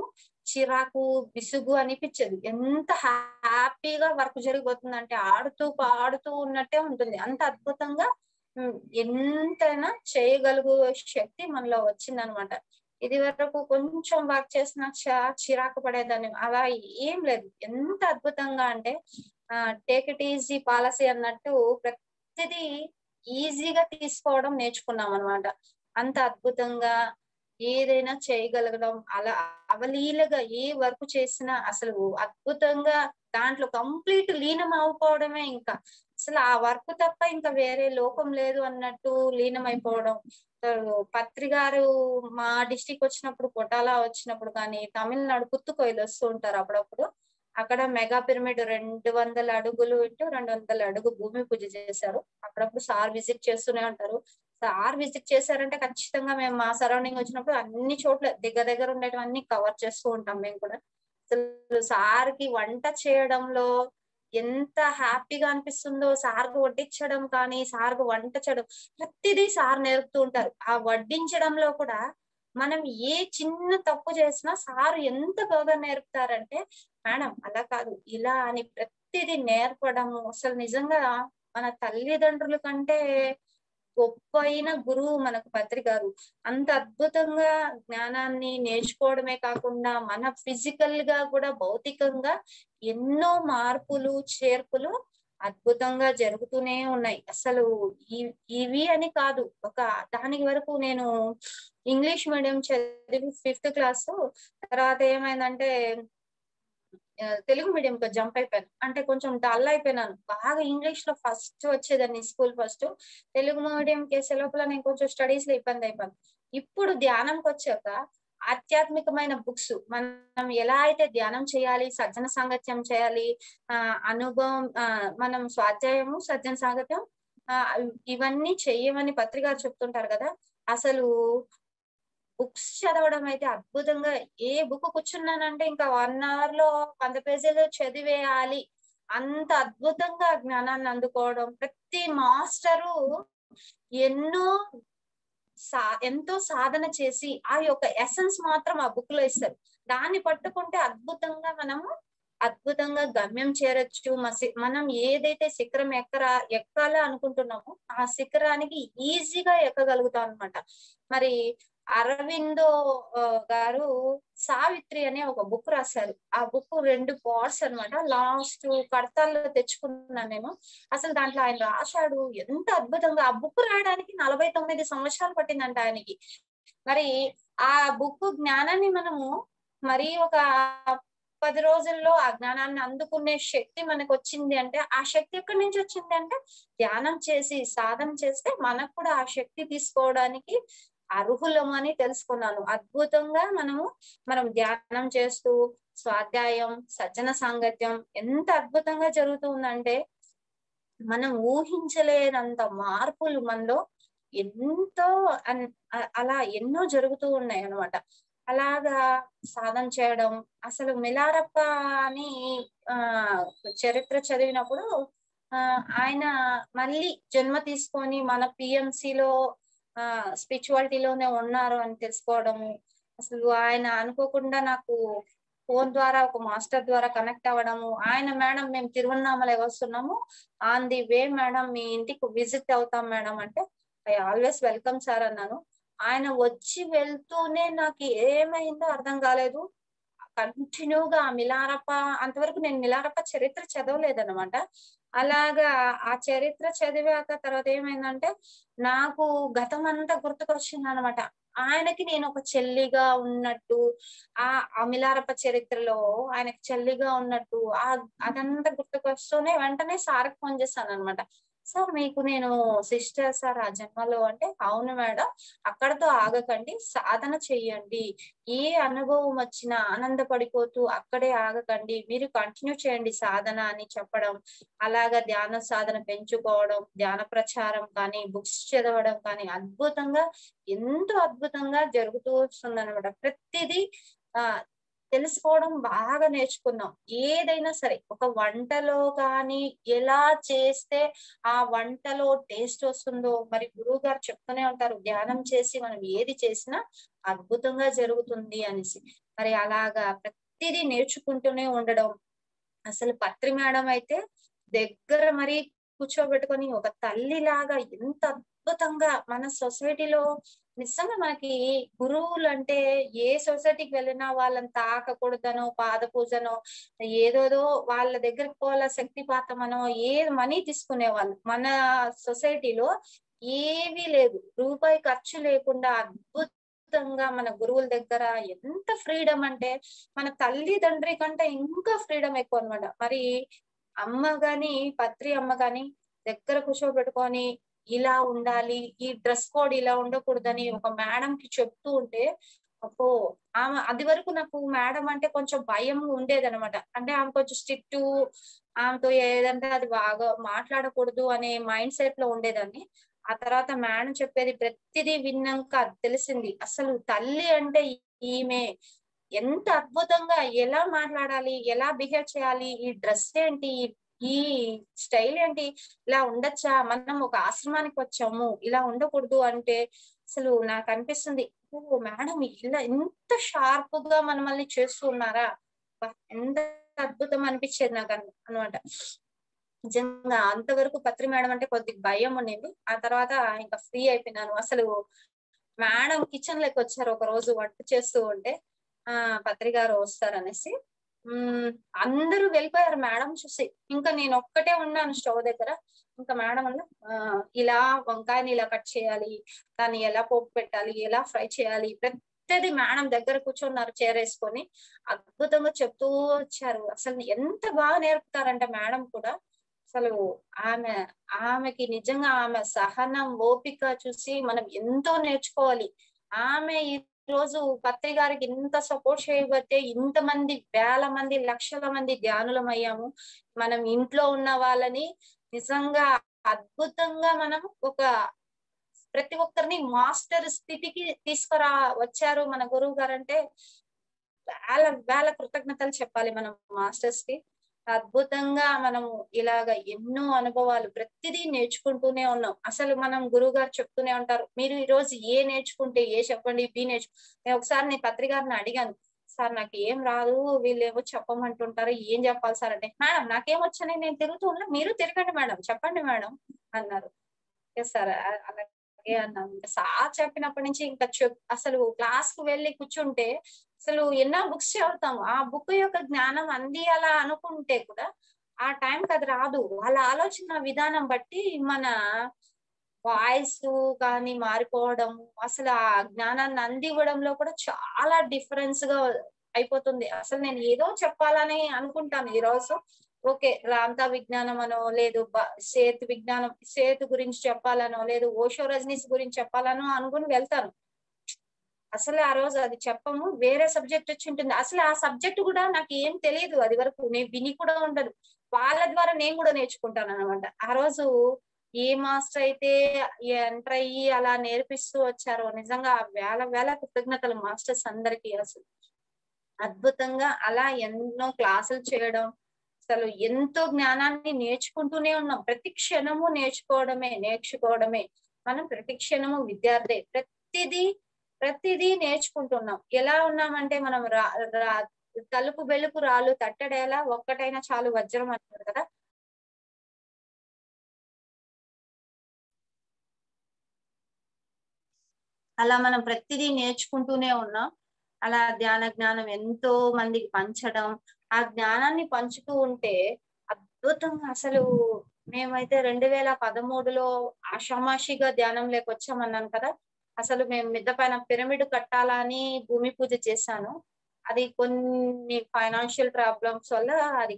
చిరాకు విసుగు అనిపించదు. ఎంత హ్యాపీగా వర్క్ జరిగిపోతుంది ఆడుతూ పాడుతూ ఉన్నట్టే ఉంటుంది. అంత అద్భుతంగా ఎంతైనా చేయగలుగు శక్తి మనలో వచ్చిందనమాట ఇది వరకు కొంచెం వర్క్ చేసిన చ- చిరాకు పడేదాన్ని అలా ఏం లేదు. ఎంత అద్భుతంగా అంటే టేక్ ఇట్ ఈజీ పాలసీ అన్నట్టు ప్రతిదీ ఈజీగా తీసుకోవడం నేర్చుకున్నాం అనమాట అంత అద్భుతంగా ఏదైనా చేయగలగడం అలా అవలీలగా ఏ వర్క్ చేసినా అసలు అద్భుతంగా దాంట్లో కంప్లీట్ లీనం అవ్వకపోవడమే ఇంకా. అసలు ఆ వర్క్ తప్ప ఇంకా వేరే లోకం లేదు అన్నట్టు లీనం అయిపోవడం పత్రి గారు మా డిస్టిక్ వచ్చినప్పుడు కొటాలా వచ్చినప్పుడు కానీ తమిళనాడు పుత్తుకోయలు వస్తూ ఉంటారు అప్పుడప్పుడు. అక్కడ మెగా పిరమిడ్ రెండు వందల అడుగులు ఇంటూ రెండు వందల అడుగు భూమి పూజ చేశారు. అప్పుడప్పుడు సార్ విజిట్ చేస్తూనే ఉంటారు. సార్ విజిట్ చేశారంటే ఖచ్చితంగా మేము మా సరౌండింగ్ వచ్చినప్పుడు అన్ని చోట్ల దగ్గర దగ్గర ఉండేటివన్నీ కవర్ చేస్తూ ఉంటాం మేము కూడా. అసలు సార్కి వంట చేయడంలో ఎంత హ్యాపీగా అనిపిస్తుందో సార్కు వడ్డించడం కానీ సార్కు వంట చేయడం ప్రతిదీ సార్ నేర్పుతూ ఉంటారు. ఆ వడ్డించడంలో కూడా మనం ఏ చిన్న తప్పు చేసినా సార్ ఎంత బాగా నేర్పుతారంటే మేడం అలా కాదు. ఇలా అని ప్రతిదీ నేర్పడము. అసలు నిజంగా మన తల్లిదండ్రుల కంటే గొప్ప అయిన గురువు మనకు పత్రి గారు. అంత అద్భుతంగా జ్ఞానాన్ని నేర్చుకోవడమే కాకుండా మన ఫిజికల్గా కూడా భౌతికంగా ఎన్నో మార్పులు చేర్పులు అద్భుతంగా జరుగుతూనే ఉన్నాయి. అసలు ఇవి అని కాదు. ఒక దానికి వరకు నేను ఇంగ్లీష్ మీడియం చదివి ఫిఫ్త్ క్లాస్ తర్వాత ఏమైందంటే తెలుగు మీడియం కి జంప్ అయిపోయాను. అంటే కొంచెం డల్ అయిపోయినాను. బాగా ఇంగ్లీష్లో ఫస్ట్ వచ్చేదాన్ని స్కూల్ ఫస్ట్ తెలుగు మీడియం కేసే లోపల నేను కొంచెం స్టడీస్లో ఇబ్బంది అయిపోయాను. ఇప్పుడు ధ్యానంకి వచ్చాక ఆధ్యాత్మికమైన బుక్స్ మనం ఎలా అయితే ధ్యానం చేయాలి సజ్జన సాంగత్యం చేయాలి ఆ అనుభవం మనం స్వాధ్యాయము సజ్జన సాంగత్యం ఇవన్నీ చెయ్యమని పత్రిక చెప్తుంటారు కదా అసలు బుక్స్ చదవడం అయితే అద్భుతంగా ఏ బుక్ కూర్చున్నానంటే ఇంకా వన్ అవర్లో వంద పేజీలు చదివేయాలి. అంత అద్భుతంగా జ్ఞానాన్ని అందుకోవడం. ప్రతి మాస్టరు ఎన్నో సా ఎంతో సాధన చేసి ఆ యొక్క ఎసెన్స్ మాత్రం ఆ బుక్లో ఇస్తారు. దాన్ని పట్టుకుంటే అద్భుతంగా మనము అద్భుతంగా గమ్యం చేరొచ్చు. మనం ఏదైతే శిఖరం ఎక్కరా ఎక్కాలి అనుకుంటున్నామో ఆ శిఖరానికి ఈజీగా ఎక్కగలుగుతాం అన్నమాట. మరి అరవిందో గారు సావిత్రి అనే ఒక బుక్ రాశారు. ఆ బుక్ రెండు పార్ట్స్ అన్నమాట. లాస్ట్ కడతాల్లో తెచ్చుకున్నాను నేను. అసలు దాంట్లో ఆయన రాశాడు. ఎంత అద్భుతంగా. ఆ బుక్ రాయడానికి నలభై తొమ్మిది సంవత్సరాలు పట్టిందంట ఆయనకి. మరి ఆ బుక్ జ్ఞానాన్ని మనము మరి ఒక పది రోజుల్లో ఆ జ్ఞానాన్ని అందుకునే శక్తి మనకు వచ్చింది అంటే ఆ శక్తి ఎక్కడి నుంచి వచ్చింది అంటే ధ్యానం చేసి సాధన చేస్తే మనకు కూడా ఆ శక్తి తీసుకోవడానికి అర్హులమని తెలుసుకున్నాను. అద్భుతంగా మనము మనం ధ్యానం చేస్తూ స్వాధ్యాయం సజ్జన సాంగత్యం ఎంత అద్భుతంగా జరుగుతుందంటే మనం ఊహించలేనంత మార్పులు మనలో ఎంతో అన్- అలా ఎన్నో జరుగుతూ ఉన్నాయి అన్నమాట అలాగా సాధన చేయడం అసలు మిలారప్ప అని ఆ చరిత్ర చదివినప్పుడు ఆ ఆయన మళ్ళీ జన్మ తీసుకొని మన పిఎంసిలో లో ఆ స్పిరిచువాలిటీలోనే ఉన్నారు అని తెలుసుకోవడము అసలు ఆయన అనుకోకుండా నాకు ఫోన్ ద్వారా ఒక మాస్టర్ ద్వారా కనెక్ట్ అవ్వడము. ఆయన మేడం మేము తిరువన్నామలై వస్తున్నాము. ఆన్ ది వే మేడం మీ ఇంటికి విజిట్ అవుతాం మేడం అంటే ఐ ఆల్వేస్ వెల్కమ్ సార్ అన్నాను. ఆయన వచ్చి వెళ్తూనే నాకు ఏమైందో అర్థం కాలేదు. కంటిన్యూగా ఆ మిలారప్ప అంతవరకు నేను మిలారప్ప చరిత్ర చదవలేదన్నమాట. అలాగా ఆ చరిత్ర చదివాక తర్వాత ఏమైందంటే నాకు గతం అంతా గుర్తుకొచ్చింది అనమాట ఆయనకి నేను ఒక చెల్లిగా ఉన్నట్టు ఆ అమిలారప్ప చరిత్రలో ఆయనకి చెల్లిగా ఉన్నట్టు ఆ అదంతా గుర్తుకొస్తూనే వెంటనే సార్కి ఫోన్ చేస్తాను అనమాట సార్ మీకు నేను సిస్టర్ సార్ ఆ జన్మలో అంటే అవును మేడం. అక్కడతో ఆగకండి సాధన చెయ్యండి. ఏ అనుభవం వచ్చినా ఆనందపడిపోతూ అక్కడే ఆగకండి. మీరు కంటిన్యూ చేయండి సాధన అని చెప్పడం. అలాగా ధ్యాన సాధన పెంచుకోవడం ధ్యాన ప్రచారం కానీ బుక్స్ చదవడం కానీ అద్భుతంగా ఎంతో అద్భుతంగా జరుగుతూ వస్తుంది అనమాట ప్రతిదీ ఆ తెలుసుకోవడం బాగా నేర్చుకున్నాం. ఏదైనా సరే ఒక వంటలో కానీ ఎలా చేస్తే ఆ వంటలో టేస్ట్ వస్తుందో మరి గురువు గారు చెప్తూనే ఉంటారు ధ్యానం చేసి మనం ఏది చేసినా అద్భుతంగా జరుగుతుంది అనేసి. మరి అలాగా ప్రతిదీ నేర్చుకుంటూనే ఉండడం. అసలు పత్రి మేడం అయితే దగ్గర మరి కూర్చోబెట్టుకొని ఒక తల్లిలాగా ఎంత అద్భుతంగా మన సొసైటీలో నిజంగా మనకి గురువులు అంటే ఏ సొసైటీకి వెళ్ళినా వాళ్ళని తాకకూడదనో పాద పూజనో ఏదోదో వాళ్ళ దగ్గరికి పోవాల శక్తిపాతమనో ఏ మనీ తీసుకునేవాళ్ళు. మన సొసైటీలో ఏమీ లేదు. రూపాయి ఖర్చు లేకుండా అద్భుతంగా మన గురువుల దగ్గర ఎంత ఫ్రీడమ్ అంటే మన తల్లిదండ్రి కంటే ఇంకా ఫ్రీడమ్ ఎక్కువ అనమాట మరి అమ్మ గాని పత్రి అమ్మ గాని దగ్గర కూర్చోబెట్టుకొని ఇలా ఉండాలి ఈ డ్రెస్ కోడ్ ఇలా ఉండకూడదని ఒక మేడం కి చెప్తూ ఉంటే అప్పో ఆమె అది వరకు నాకు మేడం అంటే కొంచెం భయం ఉండేదన్నమాట. అంటే ఆమె కొంచెం స్ట్రిక్ట్ ఆమెతో ఏదంటే అది బాగా మాట్లాడకూడదు అనే మైండ్ సెట్లో ఉండేదాన్ని. ఆ తర్వాత మేడం చెప్పేది ప్రతిదీ విన్నాక అది తెలిసింది. అసలు తల్లి అంటే ఈమె ఎంత అద్భుతంగా ఎలా మాట్లాడాలి ఎలా బిహేవ్ చేయాలి ఈ డ్రెస్ ఏంటి ఈ ఈ స్టైల్ ఏంటి? ఇలా ఉండొచ్చా? మనం ఒక ఆశ్రమానికి వచ్చాము. ఇలా ఉండకూడదు అంటే అసలు నాకు అనిపిస్తుంది ఓ మేడం ఇలా ఇంత షార్ప్గా మనమల్ని చేస్తూ ఉన్నారా? ఎంత అద్భుతం అనిపించేది నాకు అనమాట. నిజంగా అంతవరకు పత్రి మేడం అంటే కొద్దిగా భయం ఉండేది. ఆ తర్వాత ఇంకా ఫ్రీ అయిపోయినాను. అసలు మేడం కిచెన్లోకి వచ్చారు ఒక రోజు వంట చేస్తూ ఉంటే ఆ పత్రి గారు వస్తారనేసి. అందరూ వెళ్ళిపోయారు మేడం చూసి. ఇంకా నేను ఒక్కటే ఉన్నాను స్టవ్ దగ్గర. ఇంకా మేడం ఆ ఇలా వంకాయని ఇలా కట్ చేయాలి దాన్ని ఎలా పోపు పెట్టాలి ఎలా ఫ్రై చేయాలి ప్రతిదీ మేడం దగ్గర కూర్చున్నారు చేరేసుకొని అద్భుతంగా చెప్తూ వచ్చారు. అసలు ఎంత బాగా నేర్పుతారంటే మేడం కూడా. అసలు ఆమె ఆమెకి నిజంగా ఆమె సహనం ఓపిక చూసి మనం ఎంతో నేర్చుకోవాలి. ఆమె ఈ రోజు పత్రి గారికి ఇంత సపోర్ట్ చేయబట్టే ఇంత మంది వేల మంది లక్షల మంది ధ్యానులం అయ్యాము. మనం ఇంట్లో ఉన్న వాళ్ళని నిజంగా అద్భుతంగా మనం ఒక ప్రతి ఒక్కరిని మాస్టర్ స్థితికి తీసుకురా వచ్చారు మన గురువు గారు అంటే వేల వేల కృతజ్ఞతలు చెప్పాలి మనం మాస్టర్స్కి అద్భుతంగా మనము ఇలాగ ఎన్నో అనుభవాలు ప్రతిదీ నేర్చుకుంటూనే ఉన్నాం. అసలు మనం గురువు గారు చెప్తూనే ఉంటారు మీరు ఈ రోజు ఏ నేర్చుకుంటే ఏ చెప్పండి బి నేర్చు నేను ఒకసారి నేను పత్రికారిని అడిగాను సార్ నాకు ఏం రాదు వీళ్ళు ఏమో చెప్పమంటుంటారు ఏం చెప్పాలి సార్? అంటే మేడం నాకేం వచ్చాయి నేను తిరుగుతూ ఉన్నా మీరు తిరగండి మేడం చెప్పండి మేడం అన్నారు. ఎస్ సార్ అలాగే అన్నాను ఇంకా సార్ చెప్పినప్పటి నుంచి ఇంకా చెప్ అసలు క్లాస్కు వెళ్ళి కూర్చుంటే అసలు ఎన్నో బుక్స్ చదువుతాము ఆ బుక్ యొక్క జ్ఞానం అందియాలా అనుకుంటే కూడా ఆ టైంకి అది రాదు. వాళ్ళ ఆలోచన విధానం బట్టి మన వాయిస్ కానీ మారిపోవడం అసలు ఆ జ్ఞానాన్ని అందివ్వడంలో కూడా చాలా డిఫరెన్స్గా అయిపోతుంది. అసలు నేను ఏదో చెప్పాలని అనుకుంటాను ఈ రోజు. ఓకే రాంతా విజ్ఞానం అనో లేదు సేతు విజ్ఞానం సేతు గురించి చెప్పాలనో లేదు ఓషో రజనీస్ గురించి చెప్పాలనో అనుకుని వెళ్తాను అసలు ఆ రోజు అది చెప్పము వేరే సబ్జెక్ట్ వచ్చి ఉంటుంది. అసలు ఆ సబ్జెక్ట్ కూడా నాకు ఏం తెలియదు అది వరకు నేను విని కూడా ఉండదు వాళ్ళ ద్వారా నేను కూడా నేర్చుకుంటాను అనమాట ఆ రోజు ఏ మాస్టర్ అయితే ఎంటర్ అయ్యి అలా నేర్పిస్తూ వచ్చారో నిజంగా వేల వేల కృతజ్ఞతలు మాస్టర్స్ అందరికీ అసలు. అద్భుతంగా అలా ఎన్నో క్లాసులు చేయడం అసలు ఎంతో జ్ఞానాన్ని నేర్చుకుంటూనే ఉన్నాం. ప్రతి క్షణము నేర్చుకోవడమే నేర్చుకోవడమే. మనం ప్రతి క్షణము విద్యార్థి. ప్రతిదీ ప్రతిదీ నేర్చుకుంటున్నాం. ఎలా ఉన్నామంటే మనం రా రా తలుపు బెలుపు రాళ్ళు తట్టడేలా ఒక్కటైనా చాలు వజ్రం అంటారు కదా. అలా మనం ప్రతిదీ నేర్చుకుంటూనే ఉన్నాం. అలా ధ్యాన జ్ఞానం ఎంతో మందికి పంచడం ఆ జ్ఞానాన్ని పంచుతూ ఉంటే అద్భుతంగా అసలు మేమైతే రెండు వేల పదమూడులో ఆషామాషిగా ధ్యానం లేకొచ్చామన్నాను కదా. అసలు మేము మిద్ద పైన పిరమిడ్ కట్టాలని భూమి పూజ చేశాను. అది కొన్ని ఫైనాన్షియల్ ప్రాబ్లమ్స్ వల్ల అది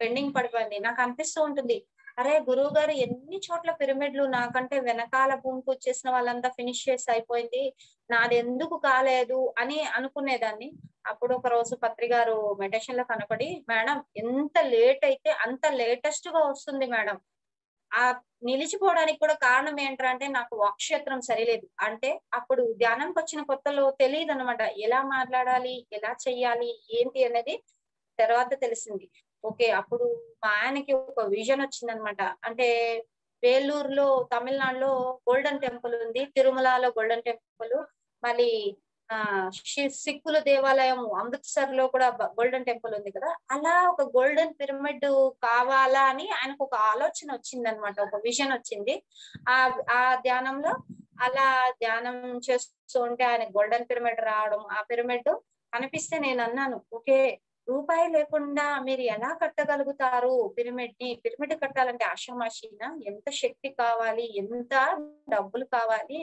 పెండింగ్ పడిపోయింది. నాకు అనిపిస్తూ ఉంటుంది అరే గురువు గారు ఎన్ని చోట్ల పిరమిడ్లు నాకంటే వెనకాల భూమి పూజ చేసిన వాళ్ళంతా ఫినిష్ చేసి అయిపోయింది. నాది ఎందుకు కాలేదు అని అనుకునేదాన్ని. అప్పుడు ఒక రోజు పత్రి గారు మెడిటేషన్లో కనపడి మేడం ఎంత లేట్ అయితే అంత లేటెస్ట్గా వస్తుంది మేడం. ఆ నిలిచిపోవడానికి కూడా కారణం ఏంటంటే నాకు వాక్షేత్రం సరిలేదు. అంటే అప్పుడు ధ్యానంకి వచ్చిన కొత్తలో తెలియదు అనమాట ఎలా మాట్లాడాలి? ఎలా చెయ్యాలి? ఏంటి అనేది తర్వాత తెలిసింది. ఓకే అప్పుడు మా ఆయనకి ఒక విజన్ వచ్చిందనమాట అంటే వేలూరులో తమిళనాడులో గోల్డెన్ టెంపుల్ ఉంది. తిరుమలలో గోల్డెన్ టెంపుల్ మళ్ళీ సిక్కుల దేవాలయం అమృత్సర్లో కూడా గోల్డెన్ టెంపుల్ ఉంది కదా? అలా ఒక గోల్డెన్ పిరమిడ్ కావాలా అని ఆయనకు ఒక ఆలోచన వచ్చింది అనమాట ఒక విజన్ వచ్చింది. ఆ ఆ ధ్యానంలో అలా ధ్యానం చేస్తూ ఉంటే ఆయన గోల్డెన్ పిరమిడ్ రావడం ఆ పిరమిడ్ కనిపిస్తే నేను అన్నాను ఓకే రూపాయి లేకుండా మీరు ఎలా కట్టగలుగుతారు? పిరమిడ్ని పిరమిడ్ కట్టాలంటే ఆషామాషినా ఎంత శక్తి కావాలి? ఎంత డబ్బులు కావాలి?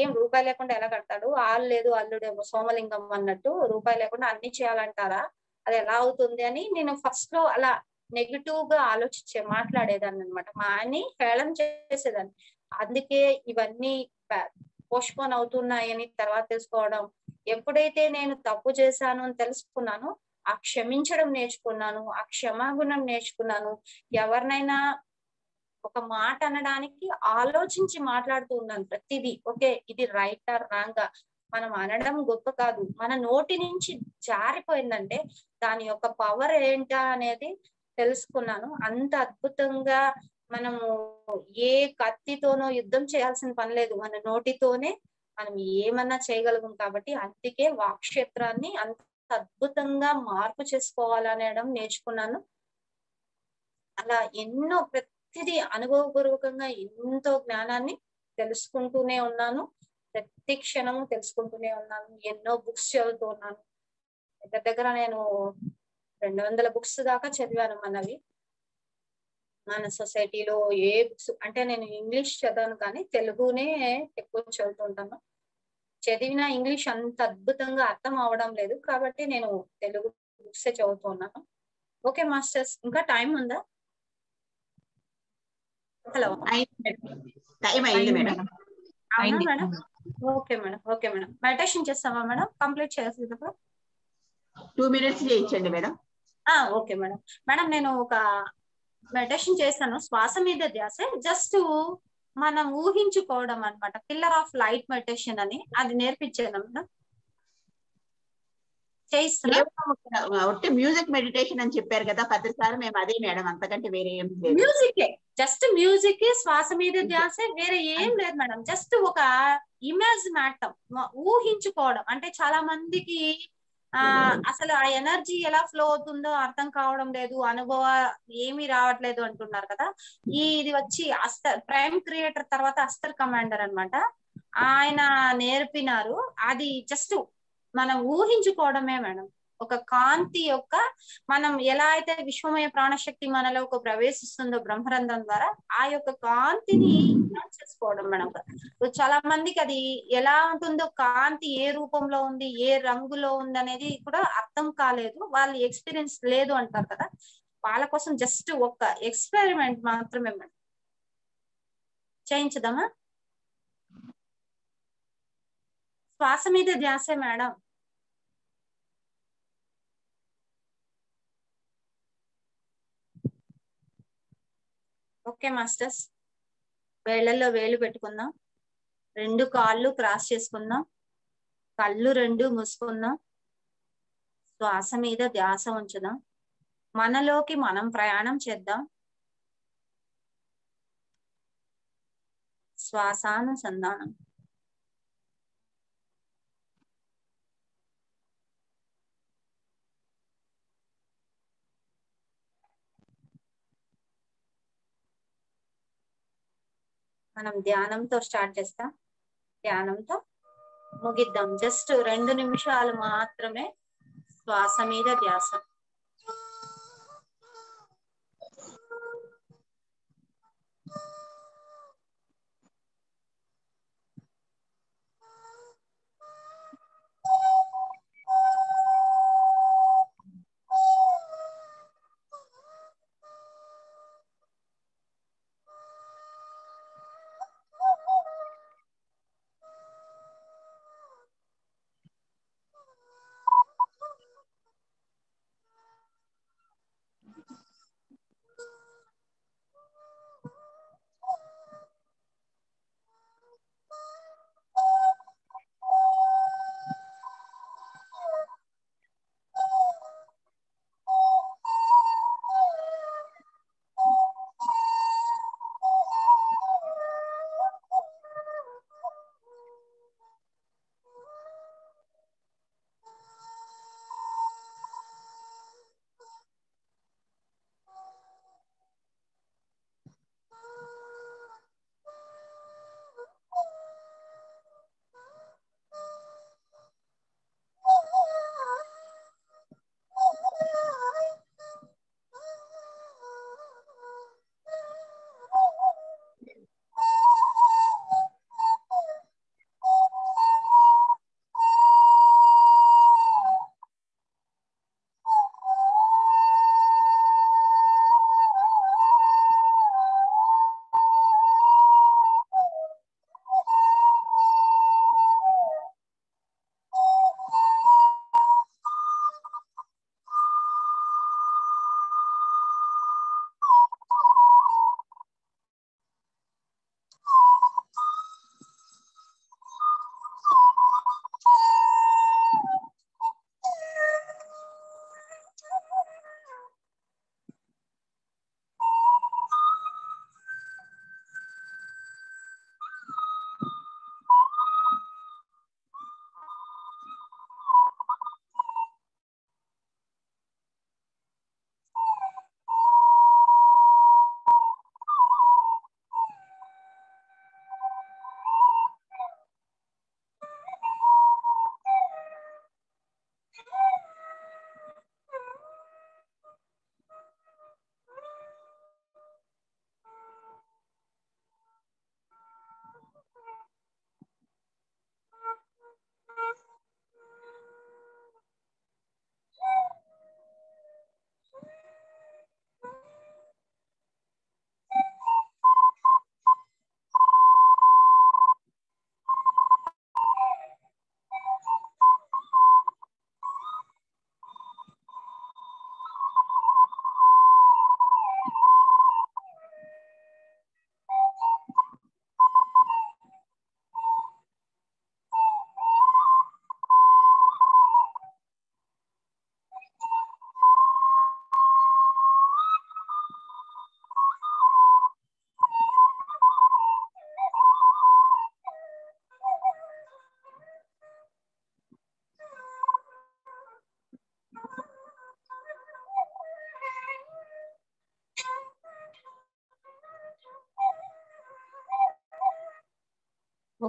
ఏం రూపాయి లేకుండా ఎలా కడతాడు? ఆలు లేదు అల్లుడు సోమలింగం అన్నట్టు రూపాయి లేకుండా అన్ని చేయాలంటారా? అది ఎలా అవుతుంది అని నేను ఫస్ట్లో అలా నెగిటివ్గా ఆలోచించే మాట్లాడేదాన్ని అనమాట మా అని హేళన చేసేదాన్ని. అందుకే ఇవన్నీ పోస్ట్పోన్ అవుతున్నాయని తర్వాత తెలుసుకోవడం. ఎప్పుడైతే నేను తప్పు చేశాను అని తెలుసుకున్నాను ఆ క్షమించడం నేర్చుకున్నాను ఆ క్షమాగుణం నేర్చుకున్నాను. ఎవరినైనా ఒక మాట అనడానికి ఆలోచించి మాట్లాడుతూ ఉన్నాను ప్రతిదీ. ఓకే ఇది రైట్ ఆర్ రాంగ్? మనం అనడం గొప్ప కాదు. మన నోటి నుంచి జారిపోయిందంటే దాని యొక్క పవర్ ఏంటా అనేది తెలుసుకున్నాను. అంత అద్భుతంగా మనము ఏ కత్తితోనో యుద్ధం చేయాల్సిన పని లేదు. మన నోటితోనే మనం ఏమన్నా చేయగలం కాబట్టి అందుకే వాక్షేత్రాన్ని అంత అద్భుతంగా మార్పు చేసుకోవాలనేయడం నేర్చుకున్నాను. అలా ఎన్నో ప్రతిదీ అనుభవపూర్వకంగా ఎంతో జ్ఞానాన్ని తెలుసుకుంటూనే ఉన్నాను. ప్రతి క్షణము తెలుసుకుంటూనే ఉన్నాను. ఎన్నో బుక్స్ చదువుతూ ఉన్నాను. దగ్గర దగ్గర నేను రెండు వందల బుక్స్ దాకా చదివాను మనవి. మన సొసైటీలో ఏ బుక్స్ అంటే నేను ఇంగ్లీష్ చదవను కానీ తెలుగునే ఎక్కువ చదువుతుంటాను చదివిన ఇంగ్లీష్ అంత అద్భుతంగా అర్థం అవడం లేదు. కాబట్టి నేను తెలుగు బుక్స్ చదువుతున్నాను. Okay masters. ఇంకా టైం ఉందా? Hello. Madam. Okay madam. Okay madam. Meditation చేస్తామా మేడం? కంప్లీట్ చేసేటప్పుడు టూ మినిట్స్ చేయించండి మేడం. Okay madam. మేడం నేను ఒక మెడిటేషన్ చేశాను. శ్వాస మీద ధ్యాస. జస్ట్ మనం ఊహించుకోవడం అన్నమాట. పిల్లర్ ఆఫ్ లైట్ మెడిటేషన్ అని అది నేర్పించాను చేయిస్తున్నా మ్యూజిక్ మెడిటేషన్ అని చెప్పారు కదా ప్రతిసారి మేము అదే మేడం అంతకంటే వేరే ఏం మ్యూజిక్ జస్ట్ మ్యూజిక్ శ్వాస మీద ధ్యాస వేరే ఏం లేదు మేడం. జస్ట్ ఒక ఇమేజ్ మాటం ఊహించుకోవడం. అంటే చాలా మందికి అసలు ఆ ఎనర్జీ ఎలా ఫ్లో అవుతుందో అర్థం కావడం లేదు అనుభవ ఏమీ రావట్లేదు అంటున్నారు కదా. ఈ ఇది వచ్చి అస్తర్ ప్రైమ్ క్రియేటర్ తర్వాత అస్తర్ కమాండర్ అన్నమాట. ఆయన నేర్పినారు. అది జస్ట్ మనం ఊహించుకోవడమే మేడం. ఒక కాంతి యొక్క మనం ఎలా అయితే విశ్వమయ ప్రాణశక్తి మనలో ఒక ప్రవేశిస్తుందో బ్రహ్మరంధ్రం ద్వారా ఆ యొక్క కాంతిని చేసుకోవడం మేడం. చాలా మందికి అది ఎలా ఉంటుందో కాంతి ఏ రూపంలో ఉంది ఏ రంగులో ఉంది అనేది కూడా అర్థం కాలేదు. వాళ్ళ ఎక్స్పీరియన్స్ లేదు అంటారు కదా. వాళ్ళ కోసం జస్ట్ ఒక్క ఎక్స్పెరిమెంట్ మాత్రమే మేడం. చేయించుదామా? శ్వాస మీద ధ్యాసే మేడం. ఓకే మాస్టర్స్ వేళ్ళలో వేలు పెట్టుకుందాం. రెండు కాళ్ళు క్రాస్ చేసుకుందాం. కళ్ళు రెండు మూసుకుందాం. శ్వాస మీద ధ్యాస ఉంచుదాం. మనలోకి మనం ప్రయాణం చేద్దాం. శ్వాసానుసంధానం. మనం ధ్యానంతో స్టార్ట్ చేస్తాం. ధ్యానంతో ముగిద్దాం. జస్ట్ రెండు నిమిషాలు మాత్రమే శ్వాస మీద ధ్యాసం.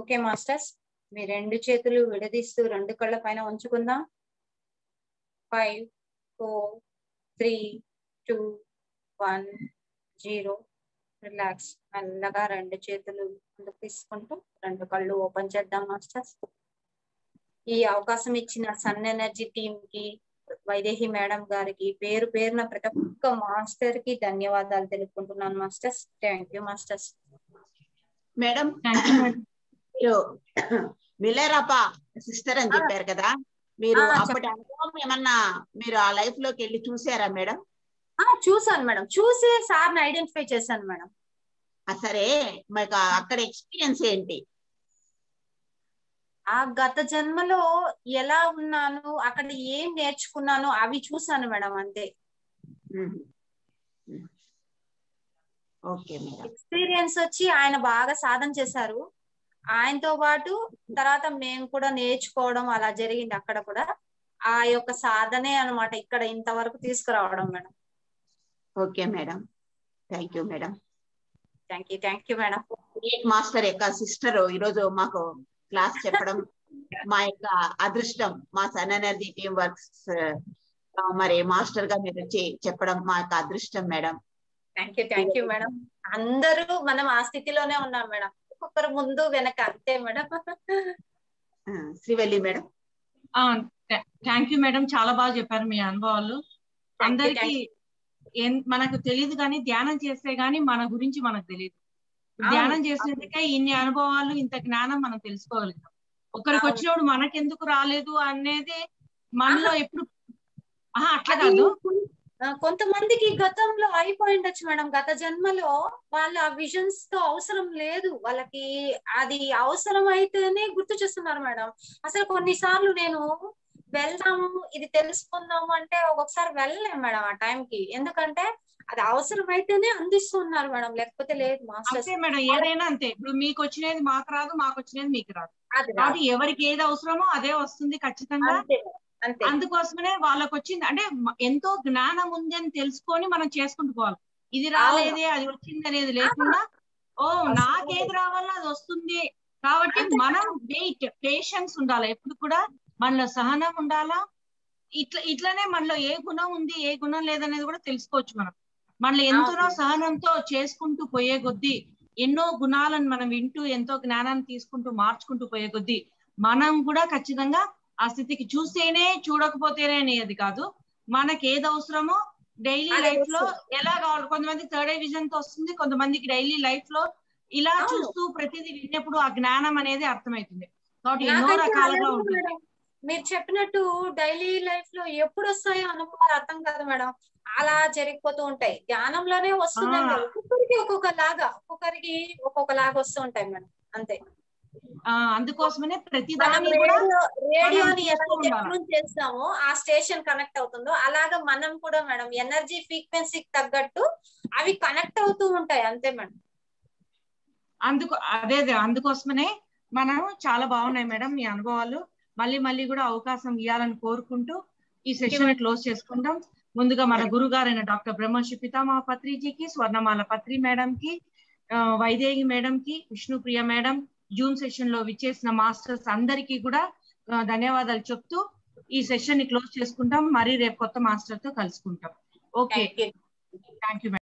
Okay masters. మీ రెండు చేతులు విడదీస్తూ రెండు కళ్ళ పైన ఉంచుకుందాం. Five four three two one zero. Relax. మెల్లగా రెండు చేతులు తీసుకుంటూ రెండు కళ్ళు ఓపెన్ చేద్దాం మాస్టర్స్. ఈ అవకాశం ఇచ్చిన సన్ ఎనర్జీ టీమ్కి వైదేహి మేడం గారికి పేరు పేరున ప్రతి ఒక్క మాస్టర్కి ధన్యవాదాలు తెలుపుకుంటున్నాను masters. Thank you masters. Madam thank you madam. మీరు మిలేరాప సిస్టర్ అని చెప్పారు కదా? మీరు అప్పటి అనుభవం ఏమన్నా మీరు ఆ లైఫ్లోకి వెళ్ళి చూసారా మేడం? ఆ చూసాను మేడం. చూసి సార్ని ఐడెంటిఫై చేశాను మేడం. సరే. మీకు అక్కడ ఎక్స్పీరియన్స్ ఏంటి? ఆ గత జన్మలో ఎలా ఉన్నాను అక్కడ ఏం నేర్చుకున్నాను అవి చూసాను మేడం అంతే. ఎక్స్పీరియన్స్ వచ్చి ఆయన బాగా సాధన చేశారు. ఆయనతో పాటు తర్వాత మేము కూడా నేర్చుకోవడం అలా జరిగింది అక్కడ కూడా. ఆ యొక్క సాధనే అన్నమాట ఇక్కడ ఇంతవరకు తీసుకురావడం madam. Okay madam. Thank you madam. Thank you thank you madam. Master యొక్క సిస్టర్ ఈరోజు మాకు క్లాస్ చెప్పడం మా యొక్క అదృష్టం మా సన్ ఎనర్జీ టీమ్ వర్క్స్ మరి మాస్టర్గా మీరు వచ్చి చెప్పడం మా యొక్క అదృష్టం madam. Thank you thank you madam. అందరూ మనం ఆ స్థితిలోనే ఉన్నాం మేడం. ఒక్కొక్కరు ముందు వెనక అంతే madam. Srivalli madam. Thank you madam. చాలా బాగా చెప్పారు మీ అనుభవాలు. అందరికి మనకు తెలియదు కానీ ధ్యానం చేస్తే గానీ మన గురించి మనకు తెలియదు ధ్యానం చేసినందుకే ఇన్ని అనుభవాలు ఇంత జ్ఞానం మనం తెలుసుకోగలుగుతాం ఒకరికి. వచ్చినప్పుడు మనకెందుకు రాలేదు అనేది మనలో ఎప్పుడు ఆహా అట్లా కాదు. కొంతమందికి గతంలో అయిపోయి ఉండొచ్చు మేడం. గత జన్మలో వాళ్ళ ఆ విజన్స్తో అవసరం లేదు. వాళ్ళకి అది అవసరం అయితేనే గుర్తు చేస్తున్నారు మేడం. అసలు కొన్నిసార్లు నేను వెళ్దాము ఇది తెలుసుకుందాము అంటే ఒక్కొక్కసారి వెళ్ళలేం మేడం ఆ time కి. ఎందుకంటే అది అవసరం అయితేనే అందిస్తున్నారు మేడం. లేకపోతే లేదు మాస్టర్స్ మేడం. ఏదైనా అంతే. ఇప్పుడు మీకు వచ్చినది మాకు రాదు మాకు వచ్చినది మీకు రాదు. అది ఎవరికి ఏది అవసరమో అదే వస్తుంది ఖచ్చితంగా. అందుకోసమనే వాళ్ళకి వచ్చింది అంటే ఎంతో జ్ఞానం ఉంది అని తెలుసుకొని మనం చేసుకుంటూ పోవాలి. ఇది రాలేదే అది వచ్చింది అనేది లేకుండా ఓ నాకేది రావాలో అది వస్తుంది. కాబట్టి. మనం వెయిట్ పేషెన్స్ ఉండాలి. ఎప్పుడు కూడా మనలో సహనం ఉండాలా? ఇట్లా ఇట్లనే మనలో ఏ గుణం ఉంది ఏ గుణం లేదనేది కూడా తెలుసుకోవచ్చు మనం. మనలో ఎంతో. సహనంతో చేసుకుంటూ పోయే కొద్దీ ఎన్నో గుణాలను మనం వింటూ ఎంతో జ్ఞానాన్ని తీసుకుంటూ మార్చుకుంటూ పోయే కొద్దీ మనం కూడా ఖచ్చితంగా ఆ స్థితికి చూస్తేనే చూడకపోతేనే అనేది కాదు మనకి ఏది అవసరమో డైలీ లైఫ్లో. ఎలా కావాలి కొంతమంది థర్డ్ విజన్తో వస్తుంది కొంతమందికి డైలీ లైఫ్లో ఇలా. చూస్తూ ప్రతిదీ విన్నప్పుడు ఆ జ్ఞానం అనేది అర్థమవుతుంది కాబట్టి ఎన్నో రకాలుగా ఉంటుంది. మీరు చెప్పినట్టు డైలీ లైఫ్లో ఎప్పుడు వస్తాయో అనుభవాలు అర్థం కాదు మేడం అలా జరిగిపోతూ ఉంటాయి ధ్యానంలోనే వస్తుందండి. ఒక్కొక్కరికి ఒక్కొక్క లాగా ఒక్కొక్కరికి ఒక్కొక్క లాగా వస్తూ ఉంటాయి మేడం అంతే అందుకోసమనే ప్రతి దాన్ని రేడియోని చేస్తామో ఆ స్టేషన్ కనెక్ట్ అవుతుందో అలాగా మనం కూడా మేడం ఎనర్జీ ఫ్రీక్వెన్సీకి తగ్గట్టు అవి కనెక్ట్ అవుతూ ఉంటాయి అంతే మేడం. అందుకు అదే అదే అందుకోసమనే మనం చాలా బాగున్నాయి మేడం మీ అనుభవాలు. మళ్ళీ మళ్ళీ కూడా అవకాశం ఇవ్వాలని కోరుకుంటూ ఈ సెషన్ క్లోజ్ చేసుకుంటాం ముందుగా మన గురువు గారైన డాక్టర్ బ్రహ్మశ్రీ పితామహ పత్రిజీకి స్వర్ణమాల పత్రి మేడం కి వైదేహి మేడం కి విష్ణుప్రియ మేడం జూమ్ సెషన్లో విచ్చేసిన మాస్టర్స్ అందరికీ కూడా ధన్యవాదాలు చెప్తూ ఈ సెషన్ని క్లోజ్ చేసుకుంటాం. మరి రేపు కొత్త మాస్టర్తో కలుసుకుంటాం. ఓకే. Thank you